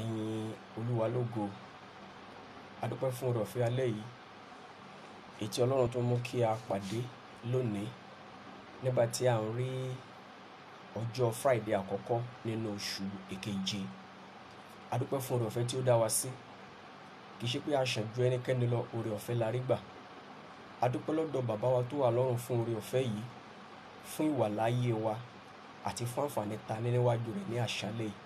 ẹ̀yin olúwa lógo adúpẹ́ fún oore ọ̀fẹ́ alẹ́ yìí èyí tí ọlọ́run tó mú kí a pàdé lónìí nígbà tí à ń rí ọjọ́ friday àkọ́kọ́ nínú oṣù èkeje adúpẹ́ fún oore ọ̀fẹ́ tí ó dá wa sí. Kì í ṣe pé a ṣàn ju ẹnikẹ́ni lọ oore ọ̀fẹ́ la rí gbà. Adúpẹ́ lọ́dọ̀ bàbá wa tó wà lọ́run fún oore ọ̀fẹ́ yìí fún ìwàláyé wa àti fún àǹfààní ta ní níwájú rẹ̀ ní àṣálẹ́ yìí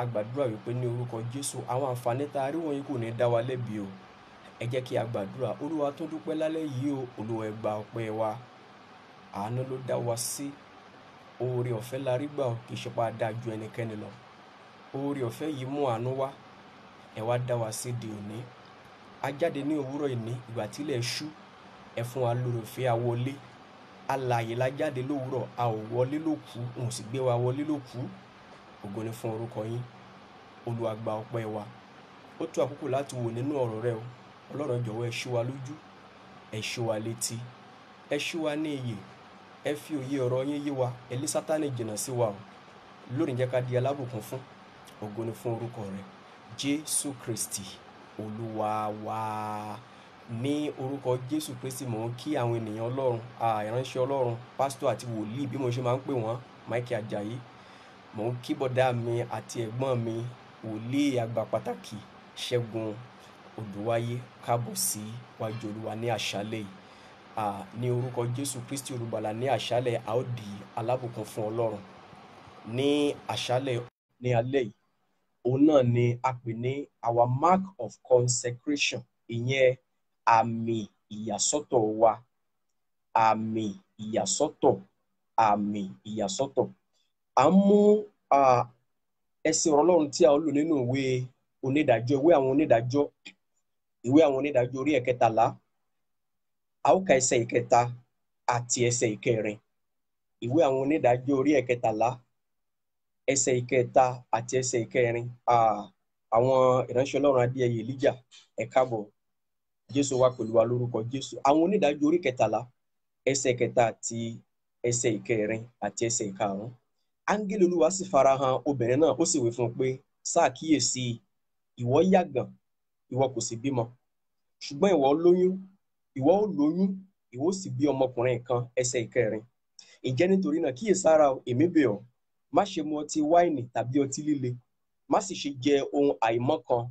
a gbàdúrà wípé ní orúkọ jésù àwọn àǹfààní tá a rí wọ̀nyí kò ní dá wa lẹ́bi o. Ẹ jẹ́ kí a olúwa tó dúpẹ́ lálẹ́ yìí o. Olúwa ẹ ọpẹ́ wa. Àánú ló dá wa sí. Oore ọ̀fẹ́ la rí gbà kì í ṣe pa dáa ju ẹnikẹ́ni lọ. Oore ọ̀fẹ́ yìí mú àánú wá. Ẹ wá dá wa sí di òní. A jáde ní òwúrọ̀ ìní ìgbà tílẹ̀ ṣú. Ẹ fún wa lóore ọ̀fẹ́ a alààyè la jáde lówùúrọ̀ a ò wọlé ló kú òun sì gbé wa wọlé ló ògo ni fún orúkọ yín. Olúwa gba wa. Ó tó àkókò láti wò nínú ọ̀rọ̀ rẹ o. Ọlọ́run jọ̀wọ́ ẹ ṣí wa lójú. Ẹ ṣí wa létí. Ẹ ṣí wa ní iyè ẹ fi òye ọ̀rọ̀ yín yé wa. Ẹ lé sátánì jìnnà sí wa o. Lónìí jẹ́ ká di alábùkún fún. Ògo ni fún orúkọ rẹ. Jésù kristi olúwa wa. Ní orúkọ jésù kristi mò ń kí àwọn ènìyàn ọlọ́run ìránṣẹ́ ọlọ́run pásítọ̀ àti wòlíì bí mo ṣe máa ń pè wọ́n mike ajayi mò ń kí bọ́dá mi àti ẹ̀gbọ́n mi wòlíì àgbà pàtàkì ṣẹ́gun odùwáyé káàbọ̀ sí wájú olúwa ní àṣálẹ̀ yìí. Ní orúkọ jésù kristi olùgbàlà ní àṣálẹ̀ a ó di alábùkún fún ọlọ́run. Ní àṣálẹ̀ ní alẹ́ yìí òun náà ni a pè ní our mark of consecration ìyẹn àmì ìyàsọ́tọ̀ wa. Àmì ìyàsọ́tọ̀ àmì ìyàsọ́tọ̀ à ń mú ẹsẹ̀ ọ̀rọ̀ ọlọ́run tí a lò nínú ìwé onídàájọ́ ìwé àwọn onídàájọ́ ìwé àwọn onídàájọ́ orí ẹ̀kẹtàlá. A ó ka ẹsẹ̀ ìkẹta àti ẹsẹ̀ ìkẹrin. Ìwé àwọn onídàájọ́ orí ẹ̀kẹtàlá ẹsẹ̀ ìkẹta àti ẹsẹ̀ ìkẹrin. Àwọn ìránṣẹ́ ọlọ́run adéyẹyẹ èlíjà ẹ káàbọ̀. Jésù wà pẹ̀lú wa lórúkọ jésù. Àwọn onídàájọ́ orí kẹtàlá ẹsẹ̀ ìkẹta àti ẹsẹ̀ ìkẹrin àti ẹsẹ̀ ìkarùn áńgẹ́lì olúwa sì farahàn obìnrin náà ó sì wí fún un pé ṣàkíyèsí ìwọ yàgàn ìwọ kò sì bímọ. Ṣùgbọ́n ìwọ lóyún ìwọ ó lóyún ìwọ ó sì bí ọmọkùnrin kan ẹsẹ̀ ìkẹrin. Ǹjẹ́ nítorí náà kíyèsára èmi bẹ̀ ọ́. Má ṣe mu ọtí wáìnì tàbí ọtí líle. Má sì ṣe jẹ ohun àìmọ́ kan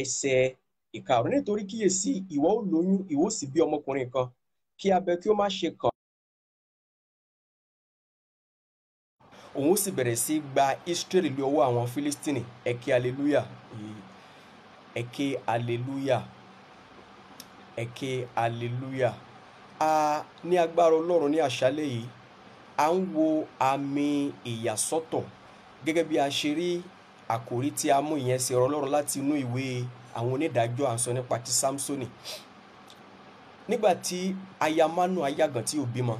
ẹsẹ̀ ìkarùn nítorí kíyèsí ìwọ ó lóyún ìwọ ó sì bí ọmọkùnrin kan. Kí abẹ kí ó má ṣe kàn òun sì bẹ̀rẹ̀ sí gba Ísírẹ́lì lé ọwọ́ àwọn Fílístínì ẹ̀kẹ́ aleluya ẹ̀kẹ́ aleluya ẹ̀kẹ́ aleluya a ní agbára Ọlọ́run ní àṣálẹ́ yìí. À ń wo àmì ìyàsọ́tọ̀ gẹ́gẹ́ bí a ṣe rí àkòrí tí a mú ìyẹn Ọlọ́run láti inú ìwé àwọn onídàájọ́ à nípa ti Sámsónì nígbà tí aya Mánù ayágàn tí ò bímọ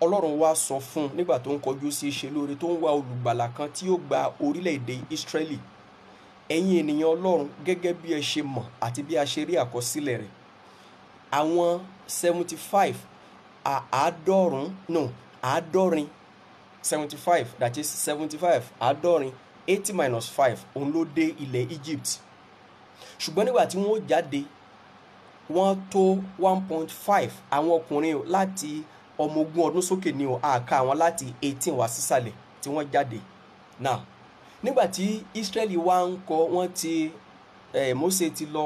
ọlọ́run wá sọ fún un nígbà tó ń kọjú sí iṣẹ́ lóore tó ń wá olùgbàlà kan tí yóò gba orílẹ̀-èdè Ísírẹ́lì. Ẹ̀yin ènìyàn ọlọ́run gẹ́gẹ́ bí ẹ ṣe mọ̀ àti bí a ṣe rí àkọsílẹ̀ rẹ̀ àwọn seventy five àádọ́rùn no àádọ́rin seventy five that is seventy five àádọ́rin eighty minus five òun ló dé ilẹ̀ Egypt. Ṣùgbọ́n nígbà tí wọ́n jáde wọ́n tó one point five àwọn ọkùnrin láti ọmọ ogún ọdún sókè ni àká àwọn láti eighteen wá sísàlẹ̀ tí wọ́n jáde. Now nígbà Israeli wá ń kọ wọ́n ti eh, Mose ti lọ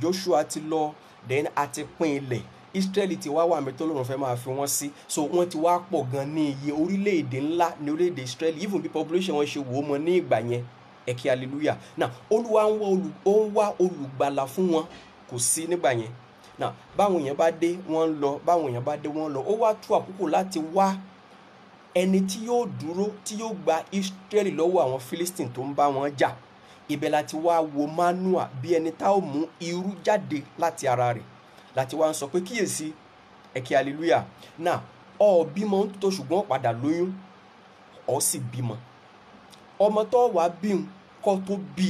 Joshua ti lọ then a ti pín ilẹ̀. Israeli ti wá wà mí tó fẹ́ máa fi wọ́n sí. So wọ́n ti wá pọ̀ gan ní iye orílẹ̀-èdè ńlá ní orílẹ̀-èdè Israeli. Even bí population wọn ṣe wò ó mọ ní ìgbà yẹn ẹ̀kí hallelujah. Now Olúwa ń wá olùgbàlà fún wọn. Kò sí nígbà yẹn náà báwọn èèyàn bá dé wọ́n ń lọ báwọn èèyàn bá dé wọ́n ń lọ. Ó wá tó àkókò láti wá ẹni tí yóò dúró tí yóò gba Ísírẹ́lì lọ́wọ́ àwọn Philistine tó ń bá wọn jà. Ibẹ̀ láti wá wo Manoa bí ẹni tá ò mú irú jáde láti ara rẹ̀. Láti wá ń sọ pé kíyèsí ẹ̀kẹ́ hallelujah. Náà ọ bímọ ń tó ṣùgbọ́n padà lóyún. Ọ sì bímọ. Ọmọ tó wàá bí kọ́ tó bí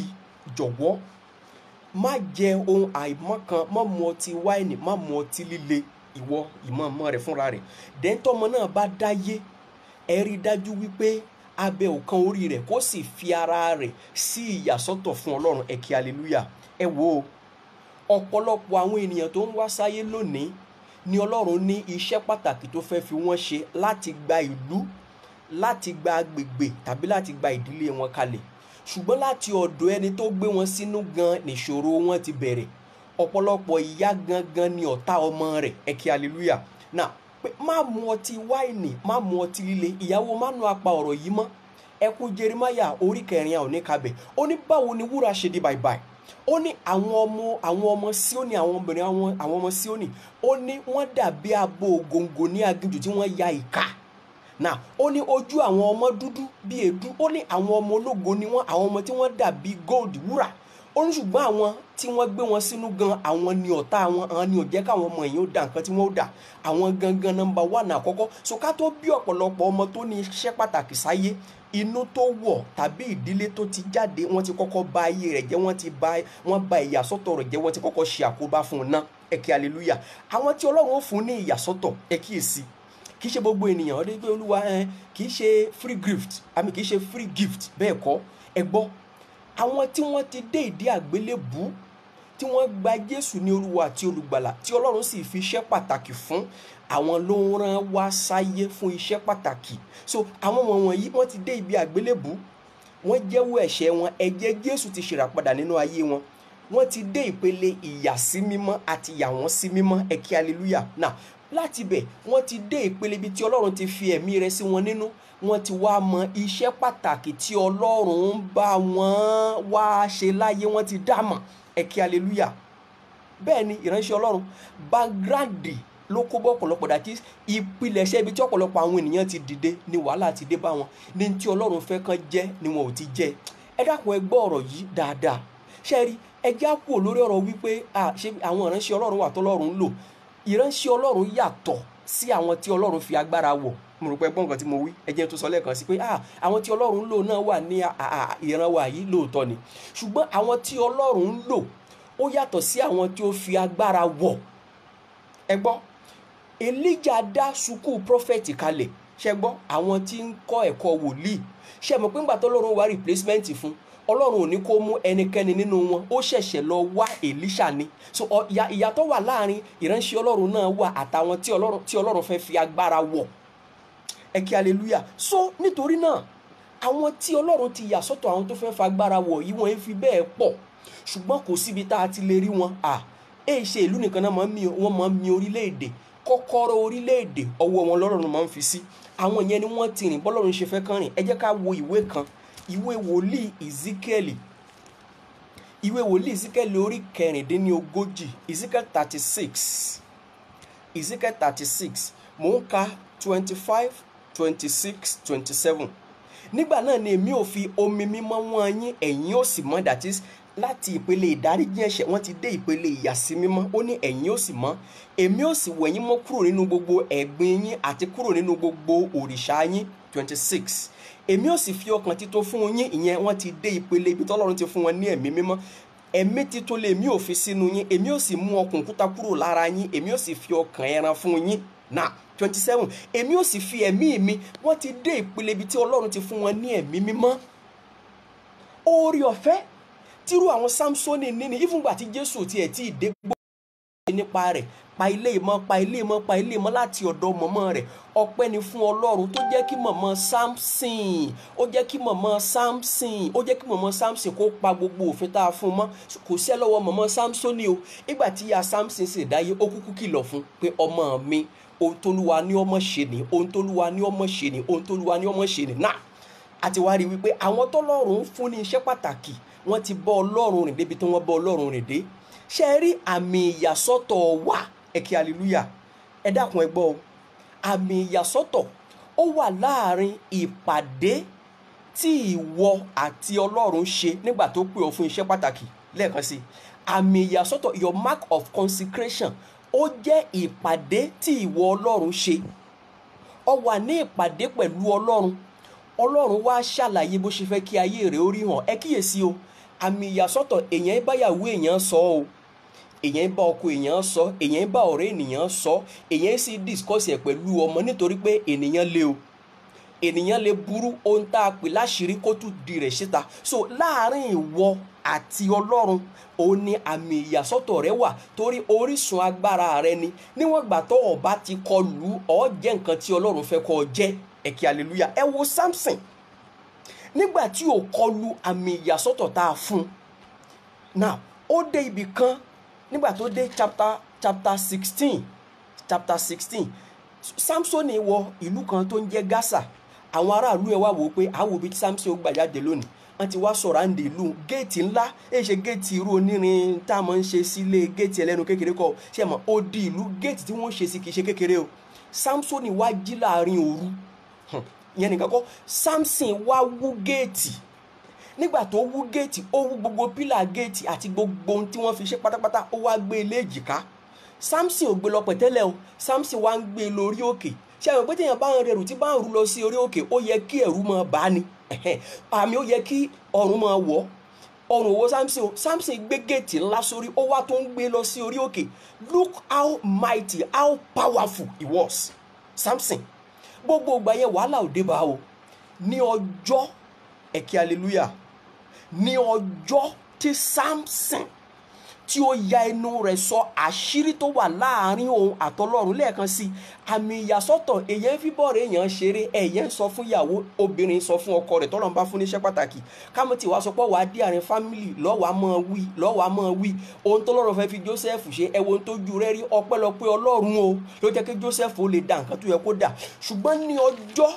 jọ̀wọ́ má jẹ ohun àìmọ́ kan má mu ọtí wáìnì má mu ọtí líle ìwọ ìmọ̀ọ́mọ́ rẹ̀ fúnra rẹ̀. Dẹ́ńtọ́mọ náà bá dáyé ẹ rí i dájú wípé abẹ́ òkan orí rẹ̀ kó sì fi ara rẹ̀ sí ìyàsọ́tọ̀ fún ọlọ́run. Ẹ̀kí hallelujah. Ẹ wo ọ̀pọ̀lọpọ̀ àwọn ènìyàn tó ń wá sáyé lónìí ni ọlọ́run ní iṣẹ́ pàtàkì tó fẹ́ fi wọ́n ṣe láti gba ìlú láti gba agbègbè tàbí láti gba ìdílé wọn kalẹ̀ ṣùgbọ́n láti ọ̀dọ̀ ẹni tó gbé wọn sínú gan nìṣòro wọn ti bẹ̀rẹ̀. Ọ̀pọ̀lọpọ̀ ìyá gangan ni ọ̀tá ọmọ rẹ̀. Ẹ̀kí hallelujah. Náà pé má mu ọtí wáìnì má mu ọtí líle. Ìyàwó má nu apá ọ̀rọ̀ yìí mọ́. Ẹkún jerimaya orí kẹrin àwọn oníkabẹ̀ ó ní báwo ni wúrà ṣe di bàìbàì? Ó ní àwọn ọmọ àwọn ọmọ síónì àwọn obìnrin àwọn ọmọ síónì. Ó ní wọ́n dàbí abo ògòǹgò ní aginjù tí wọ́n ya ìka náà ó ní ojú àwọn ọmọ dúdú bíi èédú ó ní àwọn ọmọ ológo ni wọ́n àwọn ọmọ tí wọ́n dàbí gold wúrà. Ó ní ṣùgbọ́n àwọn tí wọ́n gbé wọn sínú gan àwọn ni ọ̀tá wọn àwọn ni ò jẹ́ káwọn ọmọ yìí ó dà nǹkan tí wọ́n ó dà. Àwọn gangan nọ́mbà wà náà àkọ́kọ́. So ká tó bí ọ̀pọ̀lọpọ̀ ọmọ tó ní iṣẹ́ pàtàkì sáyé inú tó wọ̀ tàbí ìdílé tó ti jáde wọ́n ti kọ́kọ́ bà ayé rẹ̀ jẹ́ wọ́n ti bà wọ́n bà ìyàsọ́tọ̀ rẹ̀ jẹ́ wọ́n ti kọ́kọ́ ṣe àkóbá fún un ná. Ẹ̀kẹ́ hallelujah. Àwọn tí ọlọ́run ó fún ní ìyàsọ́tọ̀ ẹ kíyèsí kì í ṣe gbogbo ènìyàn ọdún pé olúwa ẹ kì ṣe free gift àmì kì ṣe free gift bẹ́ẹ̀ kọ́. Ẹ gbọ́ àwọn tí wọ́n ti dé ìdí àgbélébù tí wọ́n gba jésù ní olúwa àti olùgbàlà tí ọlọ́run sì fi iṣẹ́ pàtàkì fún àwọn ló ń rán wá sáyé fún iṣẹ́ pàtàkì. So àwọn wọ̀nyí wọ́n ti dé ibi àgbélébù wọ́n jẹ́wọ́ ẹ̀ṣẹ̀ wọn ẹ̀jẹ̀ jésù ti ṣèràpadà nínú ayé wọn. Wọ́n ti dé ìpele ìyàsímímọ́ àti yà wọ́n sí mímọ́ ẹ̀kí hallelujah. Now láti bẹ̀ wọ́n ti dé ìpele ibi tí ọlọ́run ti fi ẹ̀mí rẹ̀ sí wọn nínú. Wọ́n ti wá mọ iṣẹ́ pàtàkì tí ọlọ́run ń bá wọn wá ṣe láyé. Wọ́n ti dá mọ̀. Ẹ̀kí hallelujah. Bẹ́ẹ̀ ni ìránṣẹ́ ọlọ́run. Bágráàdì ló kó bọ́ ọ̀pọ̀lọpọ̀. Dàtí ìpilẹ̀ṣẹ̀ ibi tí ọ̀pọ̀lọpọ̀ àwọn ènìyàn ti dìde ni wàhálà ti dé bá wọn. Ní tí ọlọ́run fẹ́ kán jẹ́ ni wọn ò ti jẹ́. Ẹ dákun ẹ gbọ́ ọ̀rọ̀ yìí dáadáa. Rí? Ẹ já kúrò lórí ọ̀rọ̀ wípé àwọn ìránṣẹ́ ọlọ́run wà tọ́lọ́run ń lò ìránṣẹ́ ọlọ́run yàtọ̀ sí àwọn tí ọlọ́run fi agbára wọ̀. Mo rò pé gbọ́n nǹkan tí mo wí. Ẹ jẹ́ tó sọ lẹ́ẹ̀kan sí pé àwọn tí ọlọ́run lò náà wà ní ìran yìí lóòótọ́ ni. Ṣùgbọ́n àwọn tí ọlọ́run lò ó yàtọ̀ sí àwọn tí ó fi agbára wọ̀. Ẹ gbọ́ Elijah dá sukuu prọfẹ̀tì kalẹ̀. Ṣe gbọ́ àwọn tí ń kọ́ ẹ̀kọ́ wòlíì. Ṣe mọ̀ pé ńgbà tó wá replacement fún ọlọ́run ò ní kó mú ẹnikẹ́ni nínú wọn. Ó ṣẹ̀ṣẹ̀ lọ wá Èlíṣà ni. So ìyàtọ̀ wà láàárín ìránṣẹ́ ọlọ́run náà wà àtàwọn tí ọlọ́run fẹ́ fi agbára wọ̀. Ẹ kí hallelujah. So nítorí náà àwọn tí ọlọ́run ti yà sọ́tọ̀ àwọn tó fẹ́ fa agbára wọ̀ yìí wọ́n fi bẹ́ẹ̀ pọ̀. Ṣùgbọ́n kò síbi tá a ti lè rí wọn. À èyí ṣe ìlú nìkan náà wọ́n máa ń mi orílẹ̀-èdè. Kọ́kọ́rọ́ orílẹ̀-èdè ọwọ́ wọn lọ́rùn máa ń fi sí. Àwọn yẹn ni wọ́n ti rìn bọ́lọ́run ṣe fẹ́ kán rìn. Ẹ jẹ́ ká wo ìwé kan ìwé wòlíì Ezekiel. Ìwé wòlíì Ezekiel orí kẹrìndínlógójì Ezekiel thirty six Ezekiel thirty six mò ń ka twenty five twenty six twenty seven nígbà náà ni èmi ò fi omi mímọ́ wọ́n yín ẹ̀yin ó sì mọ́ that is láti ìpele ìdáríjì ẹ̀ṣẹ̀ wọ́n ti dé ìpele ìyàsí mímọ́ ó ní ẹ̀yin ó sì mọ́. Èmi ó sì wẹ̀ yín mọ́ kúrò nínú gbogbo ẹ̀gbin yín àti kúrò nínú gbogbo òrìṣà yín. Twenty six èmi ò sì fi ọkàn títún fún yín ìyẹn wọ́n ti dé ìpele ibi tọ́lọ́run ti fún wọn ní ẹ̀mí mímọ́. Ẹ̀mí títún lè mi ò fi sínú yín èmi ò sì mú ọkùn kúta kúrò lára yín èmi ò sì fi ọkàn ẹran fún yín. Náà twenty seven èmi ò sì fi ẹ̀mí mi wọ́n ti dé ìpele ibi tí ọlọ́run ti fún wọn ní ẹ̀mí mímọ́. Oore ọ̀fẹ́ tírú àwọn samsoni níní ìfúngbà tí jésù tiẹ̀ tí ì dé gbó nípa rẹ̀ pa ilé ìmọ̀ pa ilé ìmọ̀ pa ilé ìmọ̀ láti ọ̀dọ̀ mọ̀mọ́ rẹ̀. Ọpẹ́ ni fún ọlọ́run tó jẹ́ kí mọ̀mọ́ samson ó jẹ́ kí mọ̀mọ́ samson ó jẹ́ kí mọ̀mọ́ samson kó pa gbogbo òfin tá a fún mọ́. Kò sí ẹ lọ́wọ́ mọ̀mọ́ samsoni o. Ìgbà tí ya samson sì dáyé ó kúkú kìlọ̀ fún pé ọmọ mi ohun tóluwa ní ọmọ ṣe ni ohun tóluwa ní ọmọ ṣe ni ohun tóluwa ní ọmọ ṣe ni. Náà àti wá rí wípé àwọn tọ́lọ́run fún ní iṣẹ́ pàtàkì. Wọ́n ti bọ́ ọlọ́run rìn débi tí wọ́n bọ́ ọlọ́run rìn dé ṣe é rí àmì ìyàsọ́tọ̀ wà? Ẹ̀kí hallelujah. Ẹ dákun ẹ o. Àmì ìyàsọ́tọ̀ ó wà láàárín ìpàdé tí ìwọ àti ọlọ́run ṣe nígbà tó pè ọ́ fún iṣẹ́ pàtàkì lẹ́ẹ̀kan sí àmì ìyàsọ́tọ̀ your mark of consecration ó jẹ́ ìpàdé tí ìwọ ọlọ́run ṣe. Ọ wà ní ìpàdé pẹ̀lú ọlọ́run. Ọlọ́run wá ṣàlàyé bó ṣe fẹ́ kí ayé rẹ̀ ó rí hàn. Ẹ kíyèsí o. Àmì ìyàsọ́tọ̀ èèyàn báyàwó èèyàn sọ o èèyàn bá ọkọ èèyàn sọ èèyàn bá ọ̀rẹ́ ènìyàn sọ èèyàn sì discuss ẹ̀ pẹ̀lú ọmọ nítorí pé ènìyàn lé o. Ènìyàn lè burú ohun tá a pè láṣìírí kó tún di rẹ̀ síta. So láàárín ìwọ àti ọlọ́run òun ni àmì ìyàsọ́tọ̀ rẹ wà torí orísun agbára rẹ ni. Níwọ̀n ìgbà tó o bá ti kọlù ọ́ jẹ́ nǹkan tí ọlọ́run fẹ́ kó o jẹ́. Ẹ̀kí hallelujah. Ẹ wo samson. Nígbà tí o kọlù àmì ìyàsọ́tọ̀ tá a fún un now ó dé ibì kan nígbà tó dé chapter chapter sixteen chapter sixteen samson wọ ìlú kan tó ń jẹ́ gaza. Àwọn aráàlú ẹ̀ wá wò ó pé àwọn òbí tí samson gbà jáde lónìí. Wọ́n ti wá sọ̀rọ̀ àǹdè ìlú géètì ńlá. Èyí ṣe géètì irú onírin tá a máa ń ṣe sílé géètì ẹlẹ́nu kékeré kọ́. Ṣe mọ̀? Ó di ìlú géètì tí wọ́n ṣe sí kì í ṣe kékeré o. Samson wá jí láàárín òru. Ìyẹn nìkan kọ́. Samson wá wú géètì nígbà tó wú géètì ó wú gbogbo pílà géètì àti gbogbo ohun tí wọ́n fi ṣe pátápátá ó wá gbé ilé èjìká samson ò gbé lọ pẹ̀tẹ́lẹ̀ o. Samson wá ń gbé e lórí òkè. Ṣé àwọn pété yẹn bá ń rẹrù tí bá ń rú lọ sí orí òkè ó yẹ kí ẹ̀rù máa bá ni. Àmì ó yẹ kí ọrùn máa wọ̀ ọrùn owó samson o. Samson gbé géètì ńlá sórí ó wá tó ń gbé lọ sí orí òkè. Look how mighty how powerful he was samson. Gbogbo ìgbà yẹn wàhálà ò dé bá o. Ní ọjọ́ ẹ̀kí hallelujah ní ọjọ́ tí samson tí ó ya ẹnu rẹ̀ sọ àṣírí tó wà láàárín òun àtọlọ́run lẹ́ẹ̀kan sí àmì ìyàsọ́tọ̀ èyàn fi bọ́ọ̀rẹ̀ èèyàn ṣeré ẹ̀yẹ́ ń sọ fún ìyàwó obìnrin sọ fún ọkọ rẹ̀ tọ́lọ́run bá fún níṣẹ́ pàtàkì. Kámo tí wàá sọ pé wàá dé àárín fámìlì lọ́wàá mọ́ wí lọ́wàá mọ́ wí. Ohun tọ́lọ́run fẹ́ fi Joseph ṣe ẹ wo ohun tó ju rẹ́ rí ọpẹ́lọpẹ́ ọlọ́run o ló jẹ́ kí Joseph ó lè dà nǹkan tó yẹ kó dà ṣùgbọ́n ní ọjọ́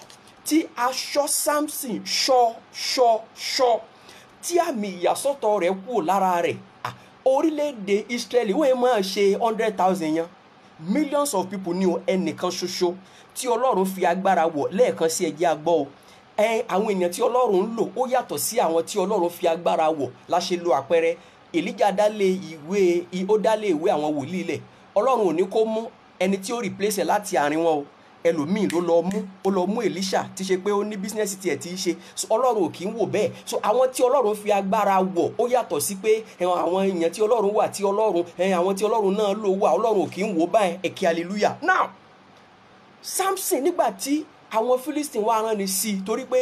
tí àmì ìyàsọ́tọ̀ rẹ̀ kú lára rẹ̀. Orílẹ̀-èdè Israeli wọ́n máa ṣe hundred thousand yan. Millions of people ní o ẹnìkan ṣoṣo tí Ọlọ́run fi agbára wọ̀ lẹ́ẹ̀kan sí ẹjẹ́ agbọ́ o. Àwọn èèyàn tí Ọlọ́run ń lò ó yàtọ̀ sí àwọn tí Ọlọ́run fi agbára wọ̀ láṣẹ lo àpẹẹrẹ Èlíjà dálé ìwé ó dálé ìwé àwọn wòlíì lẹ̀. Ọlọ́run ò ní kó mú ẹni tí ó replace láti àárín wọn o ẹlòmíì ló lọ mú ó lọ mú Èlíṣà tí ṣe pé ó ní bísínẹ́sì tiẹ̀ tí ṣe. Ọlọ́run ò kì í wò bẹ́ẹ̀. So àwọn tí ọlọ́run fi agbára wọ̀ ó yàtọ̀ sí pé àwọn èèyàn tí ọlọ́run wà tí ọlọ́run àwọn tí ọlọ́run náà lò wà ọlọ́run ò kì í wò báyìí ẹ̀kẹ́ hallelujah. Now Samson nígbà tí àwọn Philistine wá rán ni sí i torí pé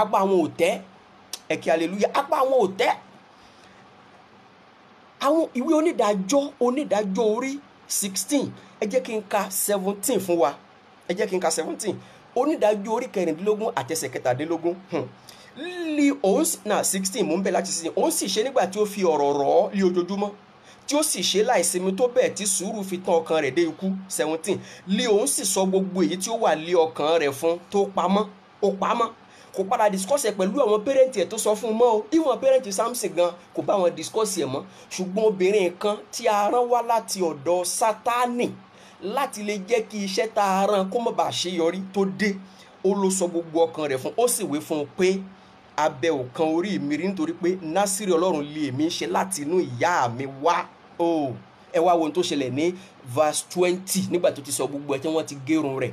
apá àwọn ò tẹ́. Ẹ̀kẹ́ hallelujah. Apá àwọn ò tẹ́. Àwọn ìwé onídàájọ́ onídàájọ́ orí sixteen. Ẹ jẹ́ kí n ka seventeen fún wa ẹ jẹ́ kí n ka seventeen. Onídàájọ́ orí kẹrìndínlógún àtẹsẹ̀ kẹtàdínlógún. Lí òun náà sixteen mò ń bẹ̀ láti sixteen. Òun sì ṣe nígbà tí ó fi ọ̀rọ̀ rọ̀ ọ́ lé ojoojúmọ́ tí ó sì ṣe láìsinmi tó bẹ́ẹ̀ tí sùúrù fi tán ọkàn rẹ̀ dé ikú. Seventeen. Lí òun sì sọ gbogbo èyí tí ó wà lé ọkàn rẹ̀ fún tó pamọ́ ó pamọ́. Kò padà discuss ẹ pẹ̀lú àwọn pẹ́rẹ́ǹtì ẹ̀ tó sọ fún un mọ́ o. Ìwọ̀n pẹ́rẹ́ǹtì Samson gan kò bá wọn discuss ẹ̀ mọ́. Ṣùgbọ́n obìnrin kan tí a rán wá láti ọ̀dọ̀ Sátánì láti lè jẹ́ kí iṣẹ́ tá a rán kó má bàa ṣe yọrí tó dé. Ó ló sọ gbogbo ọkàn rẹ̀ fún ó sì wé fún un pé abẹ ò kan orí mi rí nítorí pé násìrì ọlọ́run lè mí ṣe láti inú ìyá mi wá. O ẹ wá wo ohun tó ṣẹlẹ̀ ní verse twenty nígbà tó ti sọ gbogbo ẹ tí wọ́n ti gérun rẹ̀.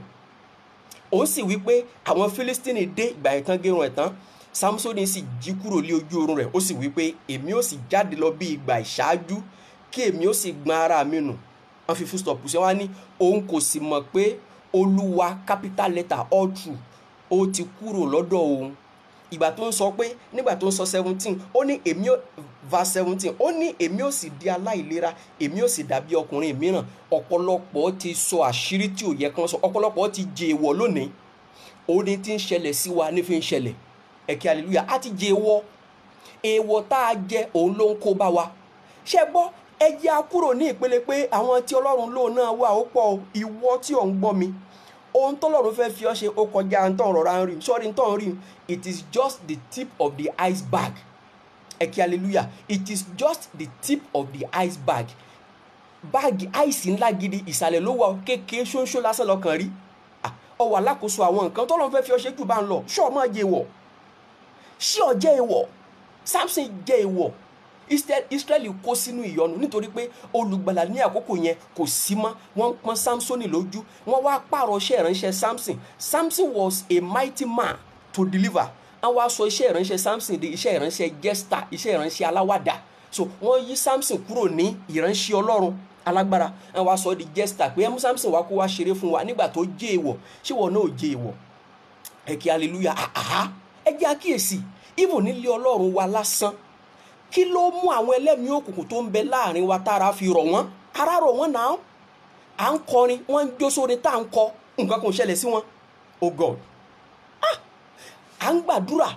Ó sì wí pé àwọn Fílístínì dé ìgbà yẹn tán gérun ẹ̀ tán. Samsoni sì jí kúrò lé ojú oorun rẹ̀. Ó sì wí pé èmi ó sì jáde lọ bí ìgbà ìṣáájú kí èmi ó sì gbọn ara mi nù wọ́n fi full stop. Ṣe wá ní òun kò sì mọ̀ pé olúwa capital letter all true ó ti kúrò lọ́dọ̀ òun. Ìgbà tó ń sọ pé nígbà tó ń sọ seventeen ó ní èmi ò verse seventeen ó ní èmi ò sì di aláìlera èmi ò sì dàbí ọkùnrin mìíràn. Ọ̀pọ̀lọpọ̀ ti sọ àṣírí tí ò yẹ kán sọ. Ọ̀pọ̀lọpọ̀ ti jẹ èèwọ̀ lónìí òní tí ń ṣẹlẹ̀ sí wa ní fi ń ṣẹlẹ̀. Ẹ̀kẹ́ hallelujah. Á ti jẹ èèwọ̀ èèwọ̀ tá a jẹ òun ló ń kó bá wa. Ṣé gbọ́ ẹ jẹ́ a kúrò ní ìpele pé àwọn tí ọlọ́run lò náà wà ó pọ̀ ìwọ tí ò ń gbọ́ mi ohun tọ́lọ́run fẹ́ fi ọ́ ṣe ó kọjá ntọ́ rọra ń rí sọ́ọ́rí ń rí it is just the tip of the iceberg. Ẹ̀kí hallelujah. It is just the tip of the iceberg. Báàgì àìsí ńlá gidi ìsàlẹ̀ ló wà kékeré ṣóńṣó lásán lọ́kàn rí. Ọ wà lákòóso àwọn nǹkan tọ́lọ́run fẹ́ fi ọ́ ṣe jù bá ń lọ. Ṣọ́ọ̀ máa jẹ Samson jẹ́ èèwọ̀ israeli kó sínú ìyọnu nítorí pé olùgbàlà ní àkókò yẹn kò sí mọ́. Wọ́n pọ́n samsoni lójú. Wọ́n wá pààrọ̀ iṣẹ́ ìránṣẹ́ samson. Samson was a mighty man to deliver. Wọ́n wá sọ iṣẹ́ ìránṣẹ́ samson di iṣẹ́ ìránṣẹ́ jester iṣẹ́ ìránṣẹ́ aláwàdà. So wọ́n yí samson kúrò ní ìránṣẹ́ ọlọ́run alágbára. Wọ́n wá sọ di jester pé ẹmú samson wá kó wá ṣeré fún wa nígbà tó jẹ́ èèwọ̀. Ṣé wọn náà jẹ́ èèwọ̀? Ẹ kí hallelujah. Ẹ jẹ́ àkíyèsí even nílé ọlọ́run wa lásán kí ló mú àwọn ẹlẹ́mìí òkùnkùn tó ń bẹ láàárín wa tára fi rọ̀ wọ́n? Ara rọ̀ wọ́n náà. À ń kọrin wọ́n ń jó sórin tá à ń kọ. Nǹkan kan ṣẹlẹ̀ sí wọn. Oh god. Ah! À ń gbàdúrà.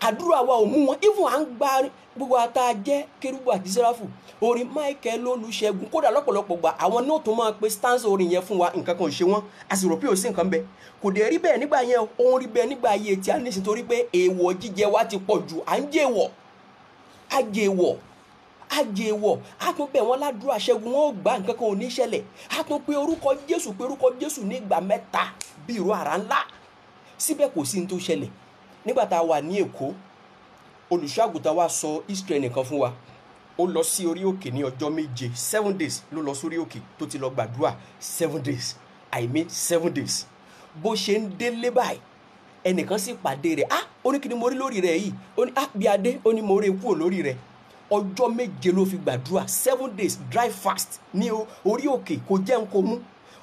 Àdúrà wa ò mú wọn. Even à ń gba gbogbo ata jẹ́ kérúbù àti sẹ́ráfù. Orin michael olùṣègùn kódà lọ́pọ̀lọpọ̀ gbà àwọn náà tó máa pe stanza orin yẹn fún wa nǹkan kan ṣe wọ́n. A sì rò pé ò sí nǹkan bẹ́ẹ̀. Kò dé rí bẹ́ẹ̀ nígbà yẹn ń rí bẹ́ẹ̀ nígbà ayé tí a ní sí torí pé èèwọ̀ jíjẹ wa ti pọ̀ jù à ń jẹ́ èèwọ̀ jẹ́ èèwọ̀ á tún bẹ̀ wọ́n ládùúrà ṣẹ́gun wọn ò gbà nǹkan kan ò ní ṣẹlẹ̀. Á tún pe orúkọ jésù pe orúkọ jésù ní ìgbà mẹ́ta bí ìró àrá ńlá. Síbẹ̀ kò sí ní tó ṣẹlẹ̀. Nígbà tá a wà ní èkó olùṣọ́ àgùntàn wa sọ history nìkan fún wa. Ó lọ sí orí òkè ní ọjọ́ méje seven days ló lọ sórí òkè tó ti lọ gbàdúrà seven days. I mean seven days. Bó ṣe ń délé báyìí ẹnìkan sì pàdé rẹ̀. Ah ó ní kí ni mo rí lórí rẹ̀ yìí? Ó ní ah bí adé ó ní mo rí kúrò lórí rẹ̀. Ọjọ́ méje ló fi gbàdúrà. Seven days dry fast ní orí òkè kò jẹ́ nǹkan mú.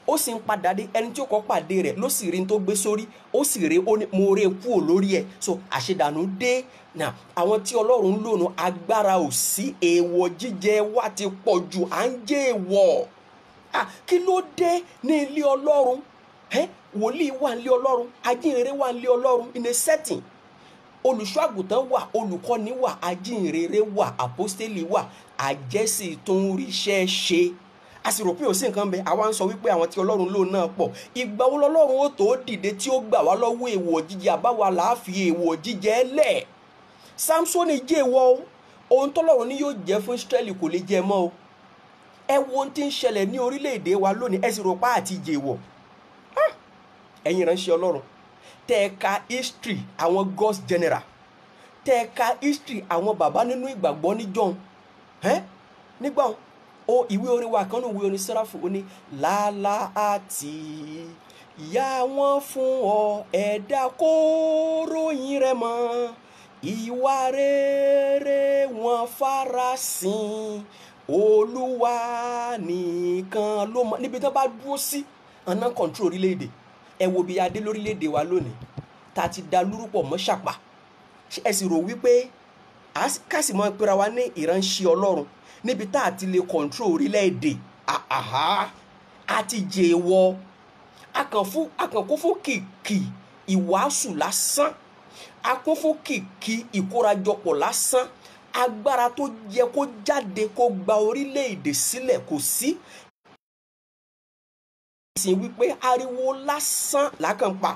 Ó sì ń padà dé. Ẹni tí ó kọ́ pàdé rẹ̀ ló sì rí n tó gbé sórí. Ó sì rí mo rí kúrò lórí ẹ̀. So àṣedànù dé. Nà àwọn tí ọlọ́run ń lònà agbára ò sí. Èèwọ̀ jíjẹ wa ti pọ̀ jù à ń jẹ́ èèwọ̀. Ah kí ló dé ní ilé ọlọ́run wòlíì wà nílé ọlọ́run ajínrere wà nílé ọlọ́run in a setting. Olùṣọ́ àgùntàn wà olùkọ́ni wà ajínrere wà àpọ́stélì wà àjẹsì tó ń ríṣẹ́ ṣe. A sì rò pé ò sí nǹkan bẹ àwa ń sọ wípé àwọn tí ọlọ́run lò náà pọ̀. Ìgbà wo lọ́lọ́run ó tó dìde tí ó gbà wá lọ́wọ́ èèwọ̀ jíjẹ àbáwá làáfi èèwọ̀ jíjẹ lẹ̀? Samsoni jẹ́ èèwọ̀ o. Ohun tọ́lọ́run ni yóò jẹ́ fún israẹli kò lè jẹ mọ́ o. Ẹ wo ohun tí ń ṣẹlẹ̀ ní orílẹ̀-èdè wa lónìí. Ẹ sì rò pa àti jèèwọ̀ ẹ̀yin ìránṣẹ́ ọlọ́run tẹ́ ẹ ka history àwọn god's general tẹ́ ẹ ka history àwọn bàbá nínú ìgbàgbọ́ níjọ́un nígbà o ìwé orin wa kan ní ìwé orin sẹ́ráfù ó ní làálà àti ìyá wọn fún ọ ẹ̀dá kó ròyìn rẹ mọ́ ìwà rere wọn farasin olúwa nìkan ló mọ. Níbi wọn bá dúró sí ọ̀nà kọ̀ǹtró orílẹ̀-èdè ẹ wo bí adé lórílẹ̀‐èdè wa lónìí tá a ti da lúrúpọ̀ mọ́ ṣàpà. Ẹ sì rò wípé ká sì mọ pera wa ní ìránṣẹ́ ọlọ́run níbi tá a ti lè kọ̀ǹtró orílẹ̀‐èdè. Àhá a ti jèèwọ̀ akànkún fún kìkì ìwàásù lásán akún fún kìkì ìkórajọpọ̀ lásán. Agbára tó yẹ kó jáde kó gba orílẹ̀‐èdè sílẹ̀ kò sí sì wípé ariwo lásán làkànpá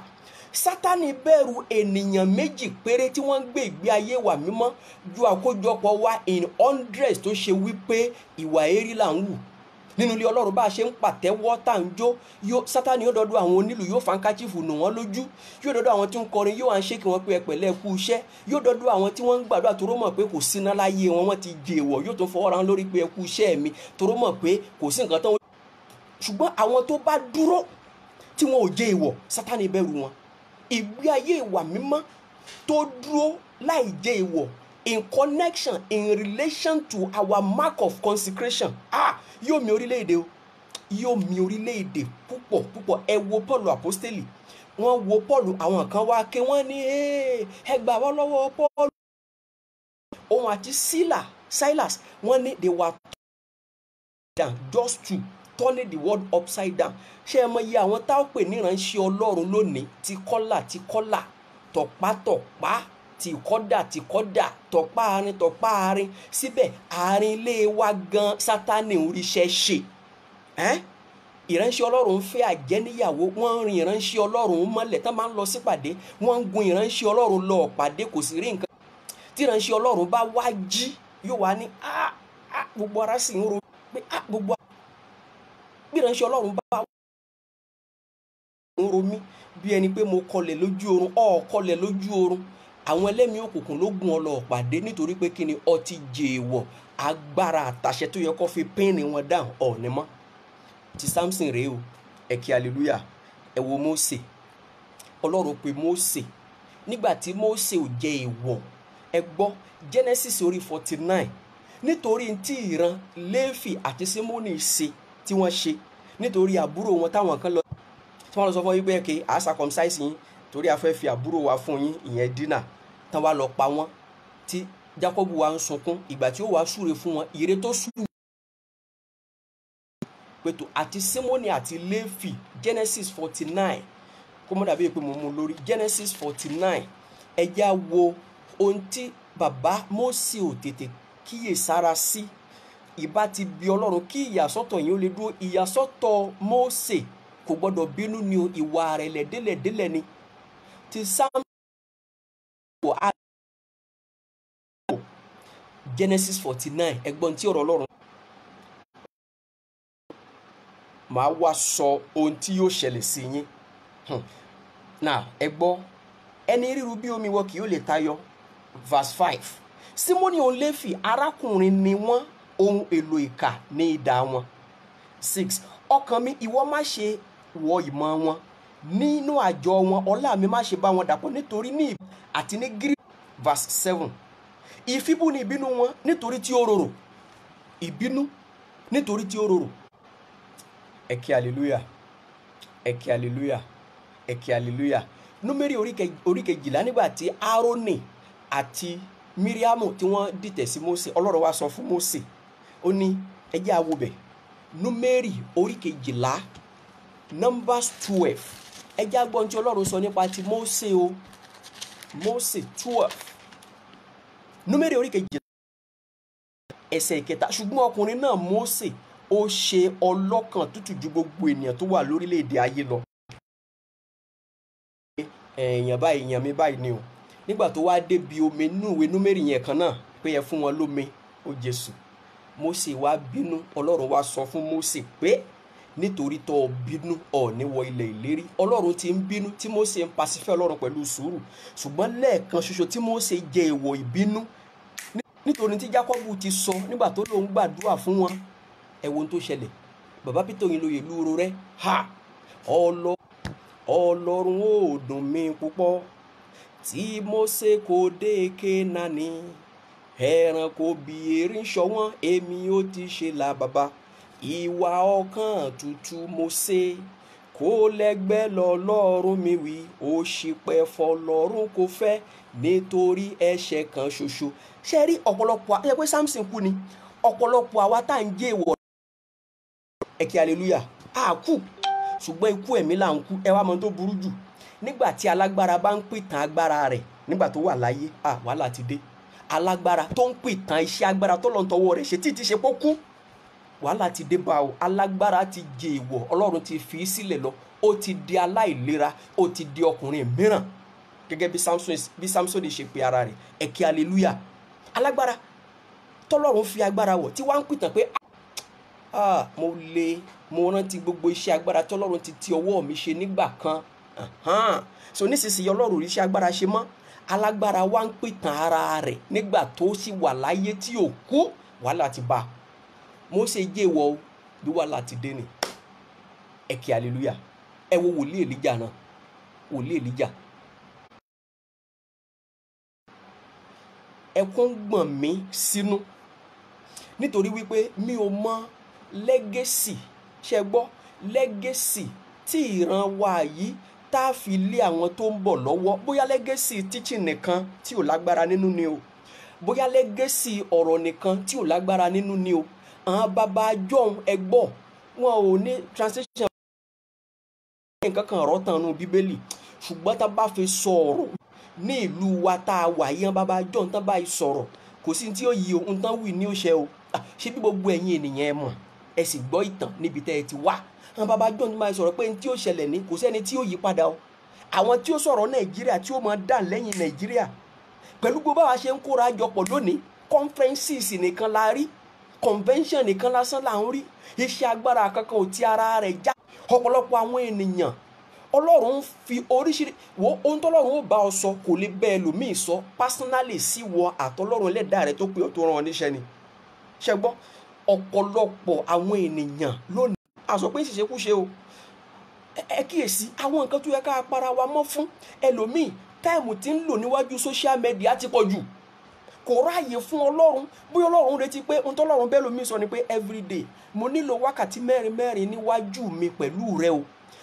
sátani bẹ̀rù ènìyàn méjì péré tí wọ́n ń gbé ìgbé ayé wa mímọ́ ju àkójọpọ̀ wa in hundreds tó ṣe wípé ìwà èrí là ń wù. Nínú ilé ọlọ́run bá a ṣe ń pàtẹ́wọ́ tá à ń jó yóò sátani yóò dọ́dọ̀ àwọn onílù yóò fankáchífù nù wọ́n lójú yóò dọ́dọ̀ àwọn tí ń kọrin yóò wá ń ṣe kí wọ́n pé ẹ pẹ̀lẹ́ kú iṣẹ́ yóò dọ́dọ̀ àwọn tí wọ́n ń gbàdúrà tó rọ́ mọ̀ pé kò síná láyé wọn wọ́n ti jèèwọ̀ yóò tó fọwọ́ ra lórí pé ẹ iṣẹ́ mi tó rọ́ mọ̀ pé kò sí nǹkan tán ṣùgbọ́n àwọn tó bá dúró tí wọn ò jẹ́ ìwọ̀ sátani bẹ̀rù wọn. Ìgbé ayé ìwà mímọ́ tó dúró láì jẹ́ ìwọ̀ in connection in relation to our mark of consecration. Ah yóò mi orílẹ̀-èdè o. Yóò mi orílẹ̀-èdè púpọ̀ púpọ̀. Ẹ wo Paul apostoli wọ́n wo Paul àwọn kan wá ké wọ́n ní ẹ gbà wá lọ́wọ́ Paul òun àti Silas wọ́n ní they were down just two turning the world upside down. Ṣé ẹ mọ iye àwọn tá a pè ní ìránṣẹ́ ọlọ́run lónìí? Ti kọ́là ti kọ́là tọ̀pátọ̀pá ti kọ́dà ti kọ́dà tọ̀pá arin tọ̀pá arin síbẹ̀ àárín ilé wa gan sátani oríṣẹ́ ṣe. Ìránṣẹ́ ọlọ́run ń fẹ́ àjẹ́níyàwó. Wọ́n ń rin ìránṣẹ́ ọlọ́run mọ́lẹ̀. Tán máa ń lọ sípàdé wọ́n ń gun ìránṣẹ́ ọlọ́run lọ pàdé kò sì rí nǹkan. Tí ìránṣẹ́ ọlọ́run bá wá jí yóò wá ní gbogbo ara sì ń ro pé gbogbo bí ìránṣẹ́ ọlọ́run bá ń ro mí bí ẹni pé mo kọlẹ̀ lójú oorun ọ̀ kọlẹ̀ lójú oorun. Àwọn ẹlẹ́mìí òkùnkùn ló gun ọ lọ pàdé nítorí pé kí ni ọtí jèèwọ̀ agbára àtàṣẹ tó yẹ kó fi pínnì wọn dáhùn ọ̀ọ́ni mọ́. Ti Samson rèé o ẹ kí hallelujah. Ẹ wo Mósè. Ọlọ́run pé Mósè. Nígbà tí Mósè ò jẹ èèwọ̀ ẹ gbọ́ Genesis orí forty nine nítorí tí ìran Léfì àti Símónì ṣe tí wọ́n ṣe nítorí àbúrò wọn táwọn kan lọ. Tí wọ́n lọ sọ fún yín pé a circumcise yín torí a fẹ́ fi àbúrò wa fún yín ìyẹn dínà tán wá lọ pa wọ́n tí Jacob wa ń sunkún ìgbà tí ó wàá súre fún wọn ire tó súre pẹ̀tù àti Símónì àti Léfì Genesis forty nine kó mọ́ pé mo mú lórí. Genesis forty nine ẹ já wo ohun tí bàbá Mósè ò tètè kíyè sára sí ìbá ti bi Ọlọ́run kí ìyàsọ́tọ̀ yìí ó lè dúró. Ìyàsọ́tọ̀ Mósè kò gbọ́dọ̀ bínú ni o. Ìwà rẹ̀ lẹ̀dẹ́lẹ̀dẹ́lẹ̀ ni. Ti Sámúẹ́lì Genesis forty nine ẹgbọ́n tí ọ̀rọ̀ Ọlọ́run. Màá wá sọ ohun tí yóò ṣẹlẹ̀ sí yín. Náà ẹ gbọ́. Ẹni ríru bí omi wọ kì yóò lè tayọ. Verse five. Símónì òun Léfì arákùnrin ni wọ́n ohun èlò ìkà ní idà wọn. Six ọkàn mi ìwọ má ṣe wọ ìmọ̀ wọn. Nínú àjọ wọn ọlá mi má ṣe bá wọn dàpọ̀ nítorí ní ìbí àti ní gírí verse seven ìfibú ni ìbínú wọn nítorí tí ó rorò. Ìbínú nítorí tí ó rorò. Ẹ kí hallelujah. Ẹ kí hallelujah. Ẹ kí hallelujah. Númérì orí kejìlá nígbà tí aaroni àti miriamu tí wọ́n dìtẹ̀ sí mose ọlọ́run wá sọ fún mose ó ní ẹ jẹ́ àwo bẹ̀. Númérì orí kejìlá numbers twelve. Ẹ jẹ́ àgbọ̀n tí ọlọ́run sọ nípa ti mose o. Mose twelve. Númérì orí kejìlá ẹsẹ̀ ìkẹta ṣùgbọ́n ọkùnrin náà mose ó ṣe ọlọ́kàn tútù ju gbogbo ènìyàn tó wà lórílẹ̀‐èdè ayé lọ. èèyàn báyìí èèyàn mi báyìí ni o. Nígbà tó wáá débi omi inú ìwé númérì yẹn kan náà pé ẹ fún wọn lómi ó Jésù Mósè wá bínú Ọlọ́run wá sọ fún Mósè pé nítorí tó o bínú ọ̀ ní wọ ilẹ̀ ìlérí. Ọlọ́run ti ń bínú tí Mósè ń pasífẹ́ Ọlọ́run pẹ̀lú sùúrù. Ṣùgbọ́n lẹ́ẹ̀kan ṣoṣo tí Mósè jẹ èèwọ̀ ìbínú nítorí tí Jákọ́bù ti sọ nígbà tó lóun gbàdúrà fún wọn ẹ wo ohun tó ṣẹlẹ̀. Bàbá Peter Oyinlóye lúro rẹ. Ha! Ọlọ́run ó dùn mí púpọ̀. Tí Mósè kò dé Kénáánì ẹranko bí erin ṣọwọ́n èmi ó ti ṣe là bàbá. Ìwà ọkàn tútù Mósè kò lẹ́gbẹ́ lọ́lọ́run mi wí ó ṣìpẹ̀ fọlọ́run kò fẹ́. Nítorí ẹ̀ṣẹ̀ kan ṣoṣo. Ṣe rí ọ̀pọ̀lọpọ̀ ẹ pé Samson kú ni. Ọ̀pọ̀lọpọ̀ àwa tá à ń jẹ́ ìwọ̀. Ẹ̀kí hallelujah. A kú. Ṣùgbọ́n ikú ẹ̀mí là ń kú. Ẹ wá mọ tó burú jù. Nígbà tí alágbára bá ń pìtàn agbára rẹ̀ nígbà tó wà láyé à wàhálà ti dé alágbára tó ń pìtàn iṣẹ́ agbára tó lọ́n tọwọ́ rẹ̀ ṣe títí ṣe pọ́ kú. Wàhálà ti dé bá o alágbára ti jẹ ìwọ̀ ọlọ́run ti fi í sílẹ̀ lọ. Ó ti di aláìlera ó ti di ọkùnrin mìíràn. Gẹ́gẹ́ bí Samson bí Samson ṣe pe ara rẹ̀ ẹ̀kí hallelujah. Alágbára tọ́lọ́run fi agbára wọ̀ tí wọ́n á ń pìtàn pé ah mo le mo rántí gbogbo iṣẹ́ agbára tí ọlọ́run ti ti ọwọ́ mi ṣe nígbà kan. So nísinsìnyí ọlọ́run iṣẹ́ agbára ṣe mọ́ alágbára wa ń pìtàn ara rẹ̀ nígbà tó sì wà láyé tí ò kú. Wàhálà ti bá Mósè jẹ́wọ́ o. Bí wàhálà ti dé ni. Ẹ kí hallelujah. Ẹ wo wòlíì Èlíjà náà. Wòlíì Èlíjà ẹkún gbọ̀n mí sínú. Nítorí wípé mi ò mọ lẹ́gẹ̀sì. Ṣe gbọ́? Lẹ́gẹ̀sì tí ìran wa yìí tá a fi lé àwọn tó ń bọ̀ lọ́wọ́. Bóyá lẹ́gẹ̀sì teaching nìkan tí ò lágbára nínú ni o. Bóyá lẹ́gẹ̀sì ọ̀rọ̀ nìkan tí ò lágbára nínú ni o. Àwọn bàbá jọ̀hún ẹgbọ́ wọn ò ní translation nǹkan kan ọ̀rọ̀ tán nù bíbélì. Ṣùgbọ́n tá a bá fi sọ̀rọ̀ ní ìlú wa tá a wà yẹn bàbá jọ̀hún tán báyìí sọ̀rọ̀ kò sí tí ó yí o nǹkan wì ní ṣe o. Ṣé bí gbogbo ẹ̀yin ènìyàn ẹ mọ̀? Ẹ sì gbọ́ ìtàn níbi tẹ́ ẹ ti wá àwọn bàbá john máa sọ̀rọ̀ pé tí ó ṣẹlẹ̀ ní kò sẹ́ni tí ó yí padà o. Àwọn tí ó sọ̀rọ̀ nàìjíríà tí ó máa dà lẹ́yìn nàìjíríà. Pẹ̀lú gbogbo àwa ṣe ń kóra jọpọ̀ lónìí conferences nìkan la rí convention nìkan lásán là ń rí. Iṣẹ́ agbára kankan ò ti ara rẹ̀ já. Ọ̀pọ̀lọpọ̀ àwọn ènìyàn ọlọ́run fi oríṣiríṣi wo ohun tọ́lọ́run ó bá ọ sọ kò lè bẹ́ẹ̀ lòmíì sọ. Personally sí wọ àtọlọ́run ẹlẹ́dàá rẹ tó pé ọ tó rán ọ níṣẹ́ ni. Ṣe gbọ́? Ọ̀pọ̀lọpọ̀ àwọn ènìyàn lónìí àsọ pé ṣìṣekúṣe o. Ẹ kíyèsí àwọn nǹkan tó yẹ ká para wa mọ́ fún ẹlòmíì táìmù tí ń lò níwájú social media ti pọ̀ jù. Kò ráàyè fún ọlọ́run. Bí ọlọ́run retí pé ohun tọ́lọ́run bẹ́ẹ̀ lómi sọ ni pé everyday mo nílò wákàtí mẹ́rin mẹ́rin níwájú mi pẹ̀lú rẹ o.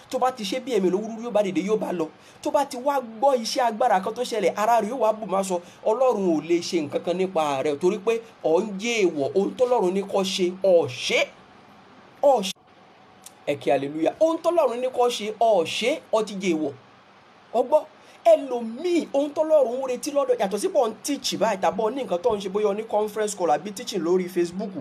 Tó bá ti ṣe bí ẹ̀mí lówúrú yóò bá dìde yóò bá lọ. Tó bá ti wá gbọ́ iṣẹ́ agbára kan tó ṣẹlẹ̀ ara rẹ̀ yóò wá bù máa sọ ọlọ́run ò lè ṣe nǹkan kan nípa rẹ̀ torí pé ọ̀ ń jẹ́ èèwọ̀ ohun tọ́lọ́run ní kó ṣe ọ̀ṣẹ́ ọ̀ṣẹ́ ẹ̀kẹ́ hallelujah. Ohun tọ́lọ́run ní kó ṣe ọ̀ṣẹ́ ọtí jẹ́ èèwọ̀ ọgbọ́ ẹlòmíì ohun tọ́lọ́run ń retí lọ́dọ̀ yàtọ̀ sí pọ̀ ń tíìchì báyìí tàbọ̀ ní nǹkan tó ń ṣe bóyá ní conference call àbí teaching lórí Facebook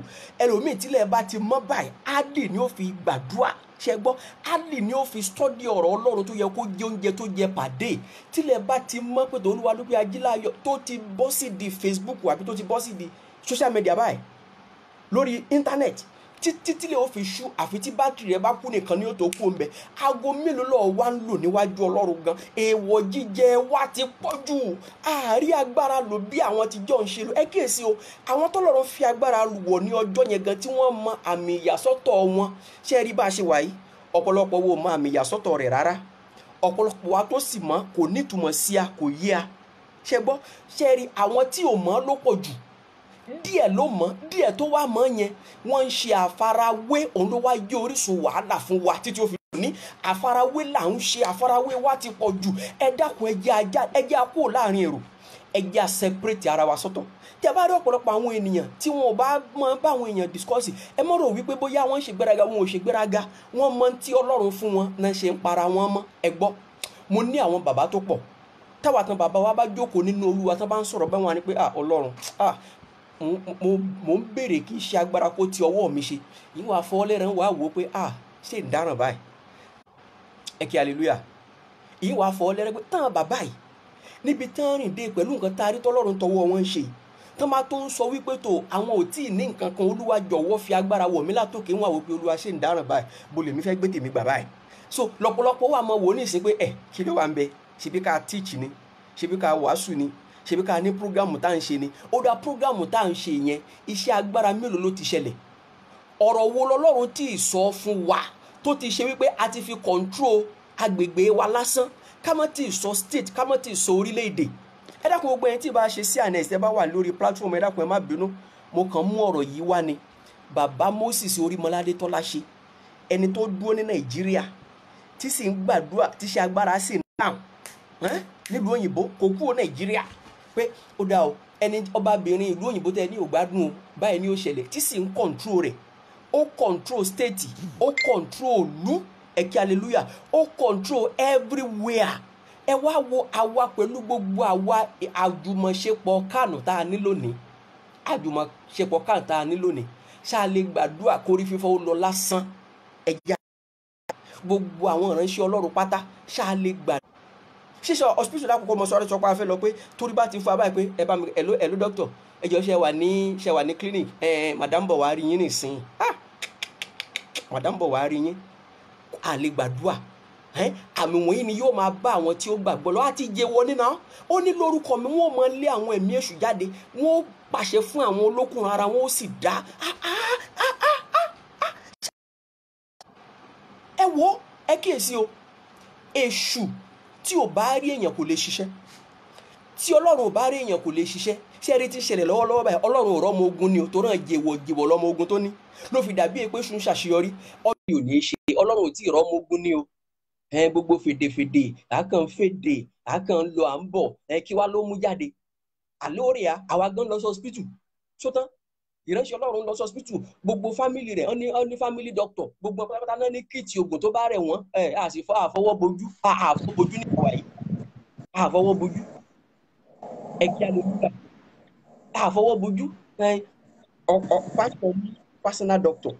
ẹlòmíì tílẹ̀ bá ti mọ́ báyìí ádì ni ó fi gbàdúrà. Ṣe gbọ́? Ádì ni ó fi study ọ̀rọ̀ ọlọ́run tó yẹ kó jẹ oúnjẹ tó jẹ pàdé. Tílẹ̀ bá ti mọ́ pé tòun olúwa lópin ajíláyọ̀ tó ti bọ́ sí di Facebook àbí tó ti bọ́ sí di social media báyìí lórí internet títí tílé ó fi ṣú àfi tí bátìrì rẹ bá kú nìkan ni ó tó kú ọmọbẹ aago mélòó lọ wá ń lò níwájú ọlọ́run gan? Èèwọ̀ jíjẹ wa ti pọ̀ jù. Àárí agbára lò bí àwọn ti jọ ń ṣe lò. Ẹ kíyèsí o àwọn tọ́lọ́run fi agbára wọ̀ ní ọjọ́ yẹn gan tí wọ́n mọ àmì ìyàsọ́tọ̀ wọn. Ṣé rí bá a ṣe wà yìí? Ọ̀pọ̀lọpọ̀ wo mọ àmì ìyàsọ́tọ̀ rẹ̀ rárá. Ọ̀pọ̀lọpọ̀ wa tó sì mọ̀ díẹ̀ ló mọ̀ díẹ̀ tó wá mọ̀ yẹn wọ́n ń ṣe àfarawé òun ló wá yé orísun wàhálà fún wa títí ó fi ní. Àfarawé là ń ṣe àfarawé wa ti pọ̀ jù. Ẹ dákun ẹ jẹ́ ajá ẹ jẹ́ akó láàárín èrò. Ẹ jẹ́ a separate ara wa sọ́tọ̀. Tí a bá rí ọ̀pọ̀lọpọ̀ àwọn ènìyàn tí wọn ò bá mọ bá àwọn èèyàn discuss ẹ mọ̀ rò wípé bóyá wọ́n ń ṣe gbéraga wọn ò ṣe gbéraga. Wọ́n mọ tí ọlọ́run fún wọn náà ṣe ń para wọn mọ́. Ẹ gbọ́ mo ní àwọn bàbá tó pọ̀. Táwa tán bàbá wa bá jókòó nínú olúwa tán bá ń sọ̀rọ̀ báwọn ni pé ọlọ́run ah mo ń béèrè kí iṣẹ́ agbára kó ti ọwọ́ mi ṣe. Yìí wàá fọwọ́ lẹ́ràn wàá wò ó pé ah ṣé ń dáràn báyìí? Ẹ kí hallelujah. Yìí wàá pé tán bàbá yìí níbi tán rìn dé pẹ̀lú nǹkan tá a rí tọ́lọ́run tọwọ́ wọn ṣe tán bá tó ń sọ wípé tó àwọn ò tí ì ní nǹkan kan olúwa jọ̀wọ́ fi agbára wọ̀ mí látòkè. Wọn àwọn pé olúwa ṣé ń dáràn báyìí? Bó lèmi fẹ́ gbé tèmi gbà báyìí? So lọ́pọ̀lọpọ̀ wà mọ́ wò ó ní ìsìn pé ẹ kí ló wà ń bẹ? Ṣebí ká teach ni? Ṣebí ká wàásù ni ṣebí ká ní programu tá à ń ṣe ni? Ó dá programu tá à ń ṣe yẹn iṣẹ́ agbára mélòó ló ti ṣẹlẹ̀? Ọ̀rọ̀ wo lọ́lọ́run tí ì sọ fún wa tó ti ṣe wípé a ti fi control agbègbè wa lásán? Ká má tí ì sọ state ká má tí ì sọ orílẹ̀-èdè. Ẹ dákun gbogbo ẹni tí ì bá ṣe sí àná ẹ̀sẹ̀ bá wà lórí platform ẹ dákun ẹ má bínú. Mo kàn mú ọ̀rọ̀ yìí wá ni. Bàbá Moses Orímọládé Tọ́lá ṣe ẹni tó dúró ní Nàìjíríà tí sì ń gbàdúrà tí ṣe agbára sì ń nílùú òyìnbó kò kúrò Nàìjíríà pé ó dá o ẹni ọbabìnrin ìlú òyìnbó tẹ ní ògbádùn o báyìí ni ó ṣẹlẹ̀ tí sì ń kọ̀ǹtró rẹ̀. Ó kọ̀ǹtró stéètì ó kọ̀ǹtró ìlú. Ẹ̀kí hallelujah. Ó kọ̀ǹtró everywhere. Ẹ wá wo àwa pẹ̀lú gbogbo àwa àjùmọ̀ṣepọ̀ kánù tá a ní lónìí. Àjùmọ̀ṣepọ̀ kánù tá a ní lónìí. Ṣáà lè gbàdúrà kórí fífọ́ ó lọ lásán. Ẹ̀já gbogbo àwọn ìránṣẹ́ ọlọ́run pátá ṣáà gbàdúrà ṣíṣe hospital lákòókò mọ sọ̀rọ̀ sọpá fẹ́ lọ pé torí bá ti fún wa báyìí pé ẹ bá mi ẹlò ẹlò doctor ẹ jọ ṣe wà ní ṣe wà ní clinic. Ẹ madam bọ̀ wá rí yín nìsín. Ah madam bọ̀ wá rí yín a lè gbàdúrà. Àmì wọ̀nyí ni yóò máa bá àwọn tí ó gbàgbọ́ lọ. Àti jẹ wọ nínà. Ó ní lórúkọ mi wọ́n máa lé àwọn ẹ̀mí èṣù jáde. Wọ́n pàṣẹ fún àwọn olókùnrin ara wọn ó sì dá. Ẹ wo ẹ kíyèsí o. Èṣù tí ò bá rí èèyàn kò lè ṣiṣẹ́. Tí ọlọ́run ò bá rí èèyàn kò lè ṣiṣẹ́. Ṣé tí ń ṣẹlẹ̀ lọ́wọ́lọ́wọ́ báyìí? Ọlọ́run ò rọ́mọ ogun ni tó náà jèwọ̀ jèwọ̀ lọ́mọ ogun tó ní. Ló fi dàbí èpè sùn ṣàṣeyọrí. Ọlọ́run ò ní ṣe. Ọlọ́run ò tí ì rọ́mọ ogun ni o. Ẹ gbogbo fèdèfèdè àákàn fèdè àákàn lọ à ń bọ̀. Ẹ kí wá ló mú jáde. Àlóòrè àwa gan lọ sí hospital. Sótán ìránṣẹ́ ọlọ́run lọ sí hospital gbogbo fámìlì rẹ̀ ọ́n ní ọ́n ní fámìlì dọ́kítọ̀ gbogbo pátápátá náà ní kìtì oògùn tó bá rẹ̀ wọ́n ẹ̀ à sì fọ́ àfọwọ́bojú àfọwọ́bojú ní ìwà yìí àfọwọ́bojú ẹ̀kí àlòlúgbà àfọwọ́bojú pásítọ̀ ní personal doctor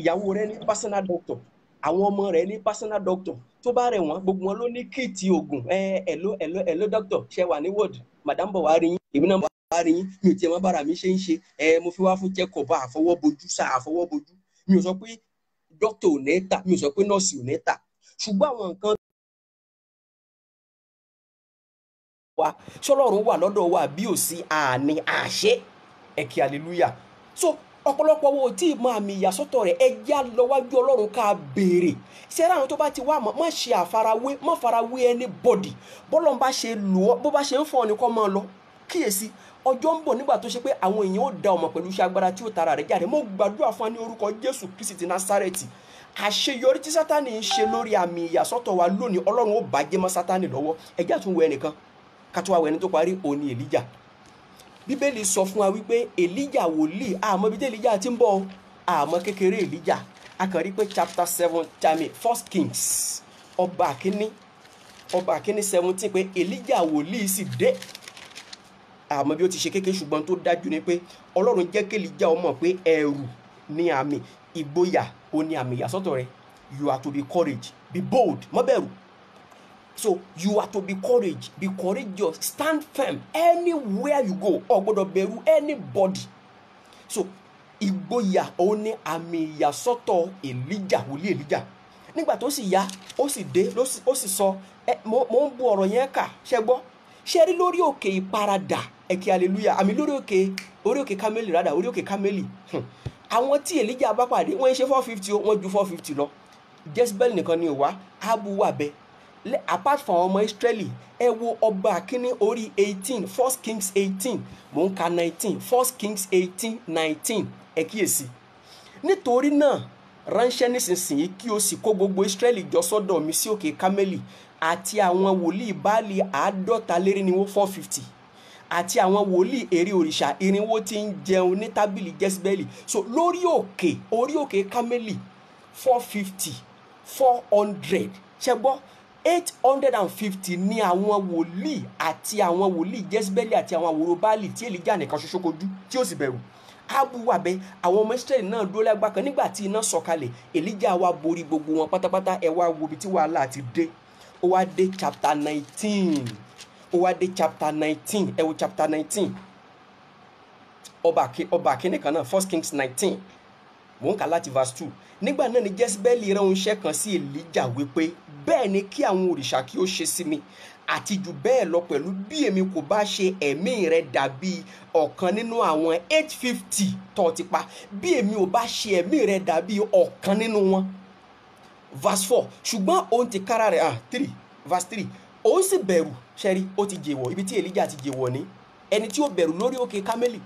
ìyàwó rẹ̀ ní personal doctor àwọn ọmọ rẹ̀ ní personal doctor tó bá rẹ̀ wọ́n gbogbo wọn ló ní kìtì oògùn ẹ̀ ẹ̀ló ẹ̀ló ẹ̀ló doctor ṣe wà ní ward? Madam bọ̀ wá rí yín èmi náà bá rí yín. Mi ò tiẹ̀ mọ́ bára mi ṣe ń ṣe. Ẹ mo fi wá fún check-up àfọwọ́bojú sá àfọwọ́bojú mi ò sọ pé dókítà ò ní tà mi ò sọ pé nọ́ọ̀sì ò ní tà. Ṣùgbọ́n àwọn nǹkan wa ṣọlọ́run wà lọ́dọ̀ wa bí ò sí àní àṣẹ? Ẹ̀kí hallelujah. So ọ̀pọ̀lọpọ̀ wo tí ì mọ àmì ìyàsọ́tọ̀ rẹ̀? Ẹ já lọ́wájú ọlọ́run ká béèrè. Ṣẹ́ra àwọn tó bá ti wá mọ̀ má ṣe àfarawé má farawé anybody. Bọ́lọ̀ bá ṣe lò ó bó bá ṣe ń fọ́ ọ ní kọ́ máa lọ kíyèsí ọjọ́ ń bọ̀ nígbà tó ṣe pé àwọn èèyàn ó da ọmọ pẹ̀lú iṣẹ́ agbára tí ó tara rẹ̀ jáde. Mo gbàdúrà fún wa ní orúkọ jésù kristi ti násárẹ́tì. Àṣeyọrí tí sátani ń ṣe lórí àmì ìyàsọ́tọ̀ wa lónìí ọlọ́run ó bàjẹ́ mọ́ sátani lọ́wọ́. Ẹjẹ́ àtúnwò ẹnìkan ká tó wá wọ ẹni tó parí òní èlíjà. Bíbélì sọ fún wa wípé èlíjà wòlíì àmọ́ ibi tí èlíjà ti ń bọ̀ àmọ́ kékeré èlíjà. A kàn rí pé chapter seven tami first kings ọba àkíní ọba àkíní seventeen pé èlíjà wòlíì sì dé àmọ́ bí ó ti ṣe kékeré ṣùgbọ́n tó dájú ni pé ọlọ́run jẹ́ kí èlíjà ó pé ẹ̀rù ní àmì ìgboyà ó ní àmì. Ìyàsọ́tọ̀ rẹ you are to be courage be bold má bẹ̀rù. So you are to be courage be courageous stand firm anywhere you go o gbọ́dọ̀ bẹ̀rù anybody. So ìgboyà òun ní àmì ìyàsọ́tọ̀ èlíjà wòlíì èlíjà. Nígbà tó sì yá ó sì dé ó sì sọ mo ń bu ọ̀rọ̀ yẹn kà ṣe gbọ́ ṣe rí lórí òkè ìparadà? Ẹ̀kí hallelujah. Àmì lórí òkè orí òkè kámẹ́lì rádà orí òkè kámẹ́lì. Hmm. àwọn tí èlíjà bá pàdé wọ́n ń ṣe four fifty wọ́n ju four fifty lọ. Jezebel nìkan ni ò wá abu wà bẹ́ẹ̀ Le- apart from ọmọ israeli ẹ wo ọba kínní orí eighteen first kings eighteen. Mò ń ka nineteen first kings eighteen nineteen. Ẹ kíyèsí. Nítorí náà ránṣẹ́ nísinsìnyí kí o sì kó gbogbo israẹli jọ sọ́dọ̀ mi sí òkè kámẹ́lì àti àwọn wòlíì báàlì àádọ́ta léríniwó four fifty àti àwọn wòlíì èrè òrìṣà irinwó tí ń jẹun ní tábìlì jésbẹ́lì so lórí òkè orí òkè kámẹ́lì four fifty four hundred. Ṣe gbọ́? eight hundred and fifty ní àwọn wòlíì àti àwọn wòlíì jésbẹ́lì àti àwọn àwòrán báàlì tí èlíjà nìkan ṣoṣo kojú tí ó sì bẹ̀rù. Ábù wà bẹ́ẹ̀ àwọn ọmọ israẹli náà dúró lágbá kan nígbà tí iná sọ̀kalẹ̀. Èlíjà wa borí gbogbo wọn pátápátá. Ẹ wá wo ibi tí wàhálà ti dé ó wá dé chapter nineteen. Ó wá dé chapter nineteen. Ẹ wo chapter nineteen. Ọba ọba akínní kan náà first kings nineteen. Mò ń kà láti verse two. Nígbà náà ni jezebeli rán oníṣẹ́ kan sí elijah wípé bẹ́ẹ̀ ni kí àwọn òrìṣà kí ó ṣe sí mi. Àti jù bẹ́ẹ̀ lọ pẹ̀lú bí èmi kò bá ṣe ẹ̀mí rẹ dàbí ọ̀kan nínú àwọn eight fifty tó ti pa. Bí èmi ò bá ṣe ẹ̀mí rẹ dàbí ọ̀kan nínú wọn verse four. Ṣùgbọ́n òun ti kára rẹ̀ ah three verse three. Òun sì bẹ̀rù ṣẹ́rí ó ti jèwọ̀ ibi tí elijah ti jèwọ̀ ní ẹni tí ó bẹ̀rù lórí òkè kámẹ́lì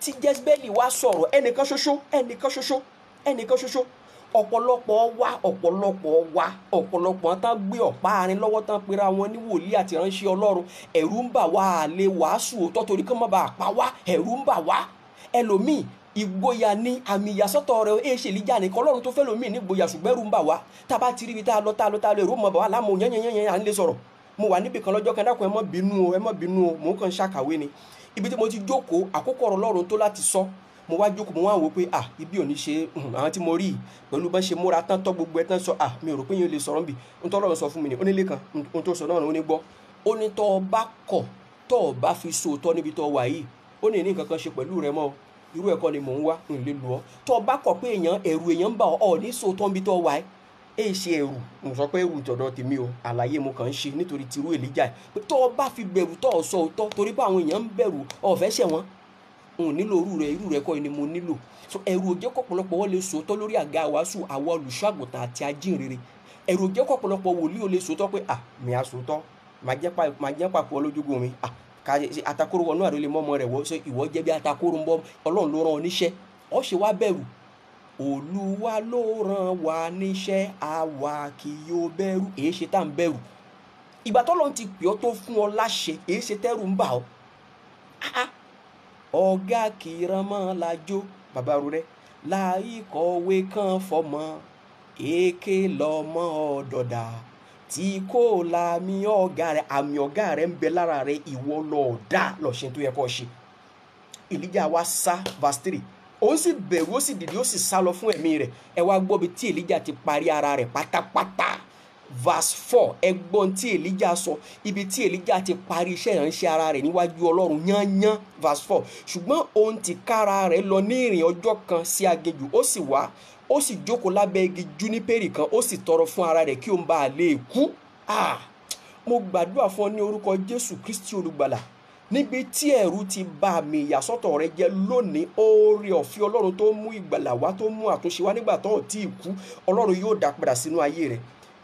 tí jezebeli wá sọ̀rọ̀ ẹnìkan ṣoṣo ẹnìkan ṣoṣo ẹnìkan ṣoṣo. Ọ̀pọ̀lọpọ̀ wa ọ̀pọ̀lọpọ̀ wa ọ̀pọ̀lọpọ̀ tán gbé ọ̀pá arin lọ́wọ́ tán pera wọn ní wòlíì àti ránṣẹ́ ọlọ́run. Ẹ̀rù ń bà wá àlè wàásù òótọ́ torí kán má bàa pa wá. Ẹ̀rù ń bà wá. Ẹlòmíì ìgboyà ní àmì ìyàsọ́tọ̀ rẹ̀ ẹ̀ ṣe ìlíjà nìkan ọlọ́run tó fẹ́ lòmíì ní ìgboyà ṣùgbọ́n ẹ̀rù ń bà wá. Tá a bá ti rí ibi tá a lọ tá a lọ tá a lọ ẹ̀rù mọ̀ bà wá. Láàmú yẹ́nyẹ́nyẹ́nyẹ́ à ń lè sọ̀rọ̀. Mo wà níbi kan lọ́jọ́ kan dákun ẹ má bínú o ẹ má bínú o. Mò ń kàn ṣàkàwé ni. Ibi tí mo ti jókòó àkókò ọ̀rọ̀ ọlọ́run tó láti sọ. Mo wá jókòó mo wá wò pé ah ibi ò ní ṣe àwọn tí mo rí yìí pẹ̀lú bá ṣe múra tán tọ́ gbogbo ẹ̀ tán sọ ah mi ò rò pé yín lè sọ̀rọ̀ níbi ohun tó ọlọ́run sọ fún mi ni onílé kan ohun tó sọ náà ó ní gbọ́. Ó ní tọ́ ọ bá kọ̀ tọ́ ọ bá fi sòótọ́ níbi tọ́ wà yìí. Ó ní ní nǹkan kan ṣe pẹ̀lú rẹ mọ́ irú ẹ̀kọ́ ni mò ń wá ń lè lù ọ́ ọ bá kọ̀ pé èèyàn ẹ̀rù èèyàn ń bà ọ́ ọ̀ ní sòótọ́ níbi tọ́ wà yìí èyí ṣe ẹ̀rù. Mo sọ pé ẹ̀rù tọ̀dọ̀ tèmi o. Àlàyé mo kàn ń ṣe nítorí tirú èlíjà pé ọ bá fi bẹ̀rù ọ sọ òótọ́ torí pé àwọn èèyàn ń bẹ̀rù ọ̀fẹ́ ṣẹ̀ wọ́n. N nílò irú rẹ irú rẹ kọ́ ni mo nílò. So ẹ̀rù òjẹ́ kọ̀pọ̀lọpọ̀ wọ́n lè sòótọ́ lórí àga wàásù àwọn olùṣọ́ àgùntàn àti ajínrere. Ẹ̀rù òjẹ́ kọ̀pọ̀lọpọ̀ wòlíì ò lè sòótọ́ pé à mi à sòótọ́ màá jẹ́ pàpọ̀ lójúgun mi. À ká atakóró wọnú àròlé mọ́mọ́ rẹ̀ wọ́ ṣe ìwọ jẹ́ bí ń bọ́. Ọlọ́run ló rán ọ ọ ṣe wá bẹ̀rù. Olúwa ló rán wa níṣẹ́. Àwa kì yóò bẹ̀rù. Èé ṣe tá à ń bẹ̀rù. Ìgbà tọ́lọ́run ti pè ọ́ tó fún ọ láṣẹ èé ṣe tẹ́rù ń bà ọ́. Ọ̀gá kìrànmọ́ lajó. Bàbá rẹ. Láì kọ̀wé kan fọmọ èké lọmọ ọ̀dọ̀dà tí kò láàmì ọ̀gá rẹ àmì ọ̀gá rẹ ń bẹ lára rẹ ìwọ lọ́ọ̀dá lọ́ọ̀ṣẹ́ tó yẹ kó ṣe. Èlíjà wa sá verse three. Òun sì bẹ̀rù ó sì dìde ó sì sá lọ fún ẹ̀mí rẹ̀. Ẹ wá gbọ́ bí tí èlíjà ti parí ara rẹ̀ pátápátá verse four ẹgbọ́n tí elijah sọ. Ibi tí elijah ti parí iṣẹ́ ìránṣẹ́ ara rẹ̀ níwájú ọlọ́run yányán verse four. Ṣùgbọ́n òun ti kára rẹ̀ lọ ní ìrìn ọjọ́ kan sí aginjù ó sì wá ó sì jókòó lábẹ́ igi júnípèrì kan ó sì tọrọ fún ara rẹ̀ kí òun bá a lè kú. Ah mo gbàdúrà fún ọ ní orúkọ jésù kristi olùgbàlà. Níbi tí ẹ̀rù ti bà àmì ìyàsọ́tọ̀ rẹ jẹ́ lónìí. Oore ọ̀fẹ́ ọlọ́run tó mú ìgbàlà wá tó mú àtúnṣe wá nígbà tó ò tí ì kú. Ọlọ́run yóò dá padà sínú ayé rẹ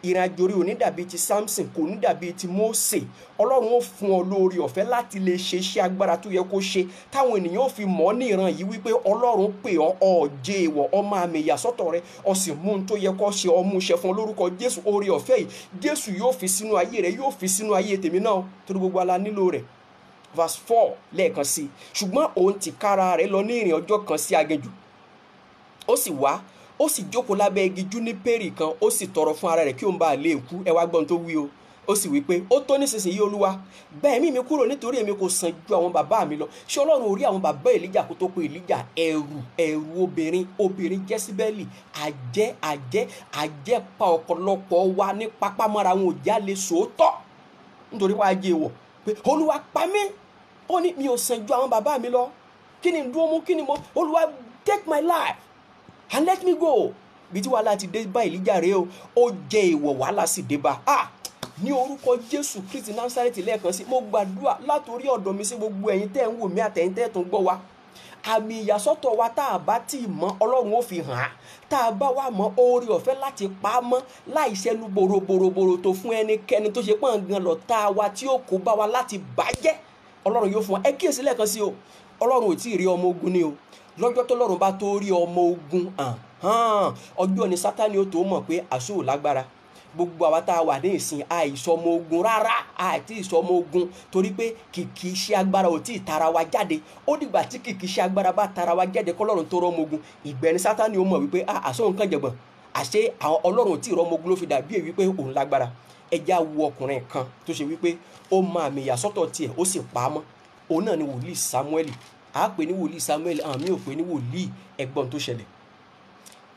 ìrìn àjò rí ò ní dàbí ti samson kò ní dàbí ti mose ọlọ́run ó fún ọ lórí ọ̀fẹ́ láti lè ṣe iṣẹ́ agbára tó yẹ kó ṣe. Táwọn ènìyàn ó fi mọ̀ ọ́ ní ìran yìí wípé ọlọ́run pè ọ́ ọ̀jẹ̀ ìwọ̀ ọmọ àmì ìyàsọ́tọ̀ rẹ ọ sì mú un tó yẹ kó ṣe ọmú iṣẹ́ fún lórúkọ jésù orí ọ̀fẹ́ yìí jésù yóò fi sínú ayé rẹ yóò fi sínú ayé tèmi náà torí gbogbo ala nílò rẹ̀. Verse four lẹ́ẹ̀kan sí ṣùgbọ́n òun ti kára rẹ̀ lọ ní ìrìn ọjọ́ kan sí aginjù. Ó sì wá ó sì jókòó lábẹ́ igi júnípérì kan ó sì tọrọ fún ara rẹ̀ kí òun bá lè kú. Ẹ wá gbọ́n tó wí o. Ó sì wí pé ó tó nísinsìnyí olúwa bẹ́ẹ̀ mí mi kúrò nítorí èmi kò sàn ju àwọn bàbá mi lọ. Ṣé ọlọ́run ò rí àwọn bàbá èlíjà kó tó pe èlíjà ẹ̀rù ẹ̀rù obìnrin obìnrin jẹ́síbẹ́lì àjẹ́ àjẹ́ àjẹ́ pa ọ̀pọ̀lọpọ̀ wa ní pápámọ́ra wọn ò já lè sòótọ́. Nítorí wàá jẹ́ wọ̀ pé olúwa pa mí. Ó ní mi ò sàn ju àwọn bàbá mi lọ. Kí ni dúró mú kí ni mo olúwa take my life and let me go. Bí tí wàhálà ti dé bá èlíjà rèé o ó jẹ ìwọ̀ wàhálà sì dé bá. A ní orúkọ jésù kristi násárẹ́tì lẹ́ẹ̀kan sí mo gbàdúrà látòrí ọ̀dọ̀ mi sí gbogbo ẹ̀yin tẹ́ ń wò mí àtẹ̀yin tẹ́ tó ń gbọ́ wa. Àmì ìyàsọ́tọ̀ wa tá a bá tì mọ́ ọlọ́run ó fi hàn á tá a bá wà mọ́ oore ọ̀fẹ́ láti pa á mọ́ láì ṣẹnu bòròbòròbòrò tó fún ẹnikẹ́ni tó ṣe pọ́n gan lọ tá a wa tí ó kó bá wa láti bàjẹ́. Ọlọ́run yóò fún wa. Ẹ kíyèsí lẹ́ẹ̀kan sí o. Ọlọ́run ò tí ì rí ọmọ ogun ni o lọ́jọ́ tó lọ́run bá tó rí ọmọ ogun ọjọ́ ni sátani ó tó mọ̀ pé àṣọ ò lágbára. Gbogbo àwa tá a wà ní ìsìn àìsọmọ ogun rárá àti ìsọmọ ogun torí pé kìkì iṣẹ́ agbára ò tí ì tara wa jáde. Ó dìgbà tí kìkì iṣẹ́ agbára bá tara wa jáde kọ́lọ́run tó rọ́mọ ogun ìgbẹ́ni sátani ó mọ̀ wípé àṣọ nǹkan jẹ̀gbọ̀n. Àṣé àwọn ọlọ́run ò tí ì rọ́mọ ogun ló fi dàbí èyí wípé òun lágbára. Ẹja wo ọkùnrin kan tó ṣe wípé ó mọ àmì ìyàsọ́tọ̀ tiẹ̀ ó sì pa á mọ́. Òun náà ni wòlíì samuel á pè ní wòlíì samuel àwọn mi ò pè ní wòlíì ẹ̀gbọ́n tó ṣẹlẹ̀.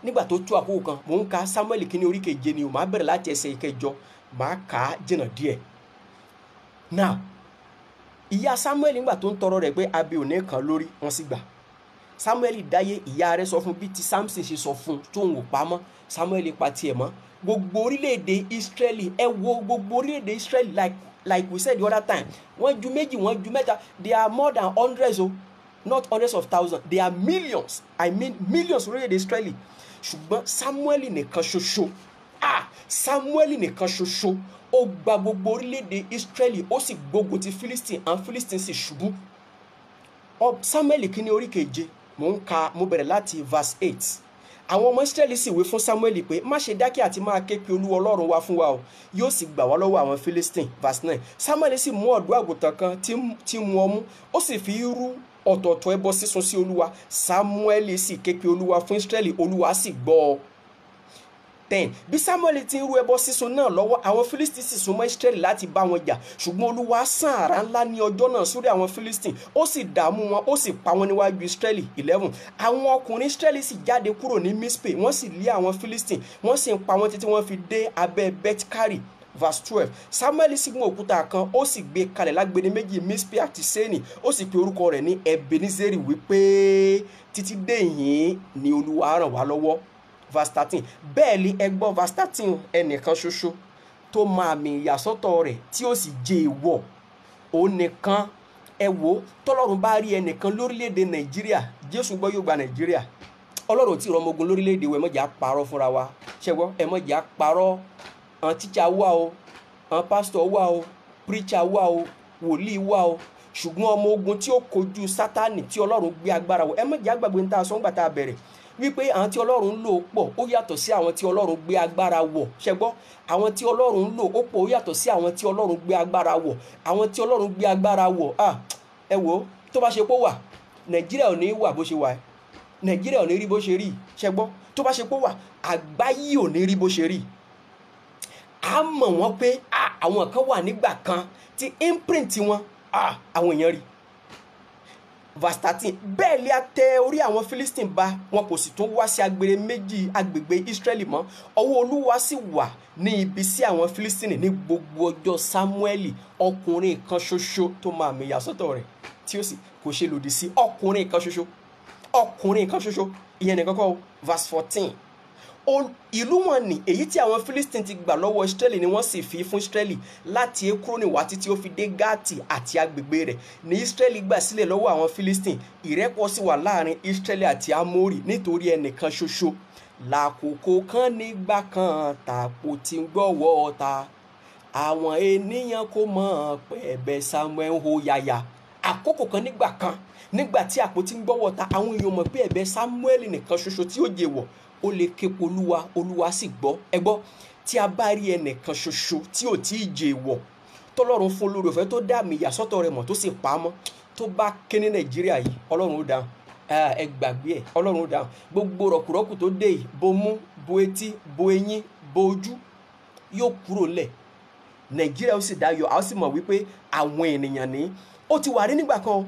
Nígbà tó tú àkókò kan mò ń ka samuel kíní orí keje ni o máa bẹ̀rẹ̀ láti ẹsẹ̀ ìkẹjọ máa kà á jìnnà díẹ̀. Now ìyá samuel nígbà tó ń tọrọ rẹ̀ pé abẹ òní kan lórí wọn sì gbà. Samuel dáyé ìyá rẹ̀ sọ fún bí ti samson ṣe sọ fún tóun ò pamọ́ samuel pa tiẹ̀ mọ́. Gbogbo orílẹ̀-èdè israeli ẹ wo gbogbo orílẹ̀-èdè israeli like like we said the other time wọ́n ju méjì wọ́n ju mẹ́ta they are more than hundreds o not hundreds of thousands. They are millions i mean millions orílẹ̀-èdè israeli. Ṣùgbọ́n samuel nìkan ṣoṣo. Ah samuel nìkan ṣoṣo. Ó gba gbogbo orílẹ̀-èdè israeli ó sì gbógun ti philistine and philistine sì ṣubú. Samuel kìíní orí keje? Mò ń ka mo bẹ̀rẹ̀ láti verse eight. Àwọn ọmọ israẹli sì wí fún samuel pé má ṣe dákẹ́ àti máa ké pe olúwa ọlọ́run wa fún wa o. Yóò sì gbà wá lọ́wọ́ àwọn philistine verse nine. Samuel sì mú ọ̀dọ́ àgùntàn kan tí mu ọmú. Ó sì fi rú ọ̀tọ̀ọ̀tọ̀ ẹbọ sísun sí olúwa. Samuel sì ké pe olúwa fún israẹli olúwa sì gbọ́. Ọ ten bí samuel ti ń rú ẹbọ sísun náà lọ́wọ́ àwọn philistine sì súnmọ́ israẹli láti bá wọn jà. Ṣùgbọ́n olúwa sàn àrá ńlá ní ọjọ́ náà sórí àwọn philistine ó sì dààmú wọn ó sì pa wọn níwájú israẹli eleven àwọn ọkùnrin israẹli sì jáde kúrò ní mispe. Wọ́n sì lé àwọn philistine wọ́n sì ń pa wọn títí wọ́n fi dé abẹ́ bethkari verse twelve. Samuel sì mú òkúta kan ó sì gbé kalẹ̀ lágbede méjì mispe àti seni. Ó sì pe orúkọ rẹ̀ ní ebenezeri wípé títí dé ìhín ni olúwa ràn wá lọ́wọ́. Verse thirteen. Bẹ́ẹ̀ ni ẹ verse thirteen ẹnìkan ṣoṣo tó máa mi ìyàsọ́tọ̀ rẹ̀ tí ó sì jẹ èèwọ̀. Òun nìkan ẹ wò tọ́lọ́run bá rí ẹnìkan lórílẹ̀‐èdè nàìjíríà jésù gbọ́ yóò gba nàìjíríà. Ọlọ́run tí ìrọmọgun lórílẹ̀‐èdè wa ẹ parọ́ fúnra wa. Ṣẹ́gbọ́ ẹ parọ́ àwọn tíṣà wà o àwọn pásítọ̀ wà o píríṣà wà o wòlíì wà o. Ṣùgbọ́n ọmọ ogun tí ó kojú sátánì tí ọlọ́run gbé agbára wọ̀ ẹ mọ̀jà gbàgbé ní ta sọ́ngbà tá a bẹ̀rẹ̀. Wípé àwọn tí ọlọ́run lò pọ̀ ó yàtọ̀ sí àwọn tí ọlọ́run gbé agbára wọ̀. Ṣẹgbọ́ àwọn tí ọlọ́run lò ó pọ̀ ó yàtọ̀ sí àwọn tí ọlọ́run gbé agbára wọ̀. Àwọn tí ọlọ́run gbé agbára wọ̀ ah ẹ wo tó bá ṣe pé wà nàìjíríà ò ní wà bó ṣe wà. Nàìjíríà ò ní rí bó ṣe rí. Ṣẹgbọ́ tó bá ṣe pé wà àgbáyé ò ní rí bó ṣe rí a mọ̀ wọ́n pé àwọn kan wà nígbà kan tí imprint wọn àwọn èèyàn rí. Verse thirteen bẹ́ẹ̀ lé atẹ orí àwọn philistine bá wọn kò sì tún wá sí agbèrè méjì agbègbè israeli mọ́. Ọwọ́ olúwa sì wà ní ibi sí àwọn philistine ní gbogbo ọjọ́ samuel ọkùnrin kan ṣoṣo tó máa mi ìyàsọ́tọ̀ rẹ̀ tí ó sì kò ṣe lòdì sí ọkùnrin kan ṣoṣo. Ọkùnrin kan ṣoṣo ìyẹn nìkan kọ́ verse fourteen ìlú wọn ni èyí tí àwọn philistine ti gbà lọ́wọ́ israeli ni wọ́n sì fi fún israeli láti ekroni wá títí ó fi dé gati àti agbègbè rẹ̀. Ní israeli gbà sílẹ̀ lọ́wọ́ àwọn philistine ìrẹ́pọ̀ sì wà láàárín israeli àti amori nítorí ẹnìkan ṣoṣo. Lákòókò kan nígbà kan tàpò tí ń gbọ́wọ́ ta. Àwọn ènìyàn kò mọ̀ pé ẹ̀bẹ̀ Samuel ho yàyà àkókò kan nígbà kan nígbà tí àpótí ń gbọ́wọ́ ta àwọn èèyàn mọ̀ pé ẹ̀bẹ̀ Samuel nìkan ṣoṣo tí ó jẹ wọ̀ ó lè képo olúwa olúwa sì gbọ́. Ẹ gbọ́ tí a bá rí ẹnìkan ṣoṣo tí ò tí ì jẹ wọ̀ tọ́lọ́run fún olórí ọ̀fẹ́ tó dá àmì ìyàsọ́tọ̀ rẹ̀ mọ̀ tó sì pa á mọ́ tó bá ké ní Nàìjíríà yìí ọlọ́run ó dáhùn. Ẹ gbàgbé ẹ ọlọ́run ó dáhùn. Gbogbo rọ̀kùrọ́kù tó dé yìí bo mú bo etí bo eyín bo ojú yóò kúrò lẹ̀ Nàìjíríà ó sì dáyọ̀ a ó sì mọ̀ wípé àwọn ènìyàn ní ó ti wà rí nígbà kan o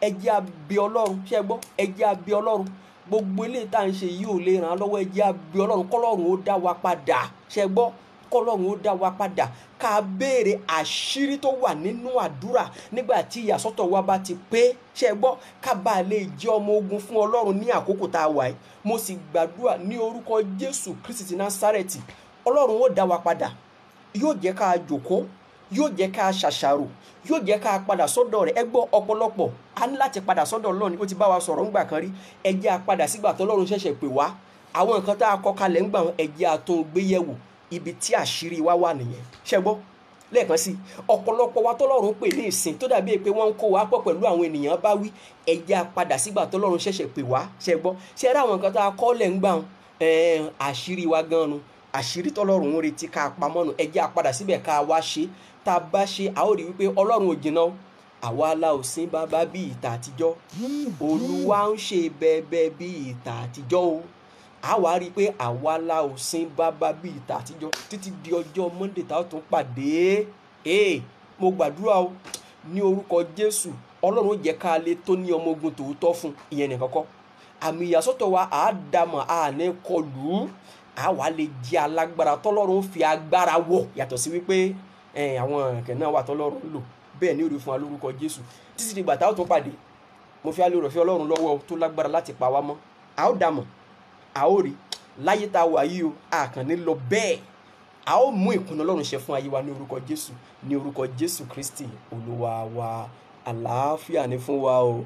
ẹ jẹ́ a bẹ̀ ọlọ́run ṣé ẹ gbọ́? Ẹ jẹ́ a bẹ̀ ọlọ́run gbogbo eléyìí tá à ń ṣe yìí ò lè ràn án lọ́wọ́. Ẹ jẹ́ a bẹ̀ ọlọ́run kọ́lọ́run ó dá wa padà. Ẹ gbọ́? Kọ́lọ́run ó dá wa padà. Ká béèrè àṣírí tó wà nínú àdúrà nígbà tí ìyàsọ́tọ̀ wa bá ti pé. Ẹ gbọ́? Ká bá lè jẹ́ ọmọ ogun fún ọlọ́run ní àkókò tá a wà yìí. Mo sì gbàdúrà ní orúkọ Jésù Kristi ti Násárẹ́tì. Ọlọ́run ó dá wa padà. Yóò jẹ́ ká jòkó yóò jẹ́ ká ṣàṣàrò yóò jẹ́ ká padà sọ́dọ̀ rẹ̀. Ẹ gbọ́ ọ̀pọ̀lọpọ̀ a ní láti padà sọ́dọ̀ Ọlọ́run ó ti bá wa sọ̀rọ̀ ńgbà kan rí. Ẹ jẹ́ a padà sígbà tó Ọlọ́run ṣẹ̀ṣẹ̀ pè wá. Àwọn nǹkan tá a kọ kalẹ̀ ńgbà wọn ẹ jẹ́ a tó gbé yẹ̀wò. Ibi tí àṣírí wa wà nìyẹn. Ṣẹ gbọ́? Lẹ́ẹ̀kan sí ọ̀pọ̀lọpọ̀ wa tọ́lọ́run pè ní ìsìn tó dàbí pé wọ́n ń kó wa pọ̀ pẹ̀lú àwọn ènìyàn bá wí ẹ jẹ́ a padà sígbà ṣẹ̀ṣẹ̀ pè wá. Ṣẹ gbọ́? Àwọn nǹkan tá a kọ́ lẹ̀ ńgbà wọn àṣírí wa gan nu àṣírí tọ́lọ́run ń retí ká pamọ́ nu ẹ jẹ́ a padà síbẹ̀ ká wá ṣe. Tá a bá ṣe a ó rí wípé Ọlọ́run ò jìnnà àwa la ò sin bàbá bí ìta àtijọ́. Olúwa ń ṣe bẹ́ẹ̀bẹ́ bí ìta àtijọ́ o. A wá rí i pé àwa la ò sin bàbá bí ìta àtijọ́. Títí di ọjọ́ Monday tá a tún pàdé. Ee mo gbàdúrà o. Ní orúkọ Jésù Ọlọ́run ó jẹ́ ká lè tó ní ọmọ ogun tòótọ́ fún ìyẹn nìkan kọ́. Àmì ìyàsọ́tọ̀ wa àá dàmọ̀ àá ní kọlù a wà lè jẹ́ alágbára tọ́lọ́run fi agbára wọ̀. Yàtọ̀ sí wípé àwọn ẹ̀kẹ́ náà wà tọ́lọ́run lò. Bẹ́ẹ̀ ní orí fún wa lórúkọ Jésù. Títí di gbàtà ó tún pàdé mo fi alẹ́ òròfẹ́ Ọlọ́run lọ́wọ́ tó lágbára láti pa wá mọ́. A ó dàmọ̀ a ó rí. Láyé tá a wà yìí o a kàn ní lọ bẹ́ẹ̀. A ó mú ìkùnà Ọlọ́run ṣe fún ayé wa ní orúkọ Jésù. Ní orúkọ Jésù Kristi Olúwa wa. Àlàáfíà ní fún wa o.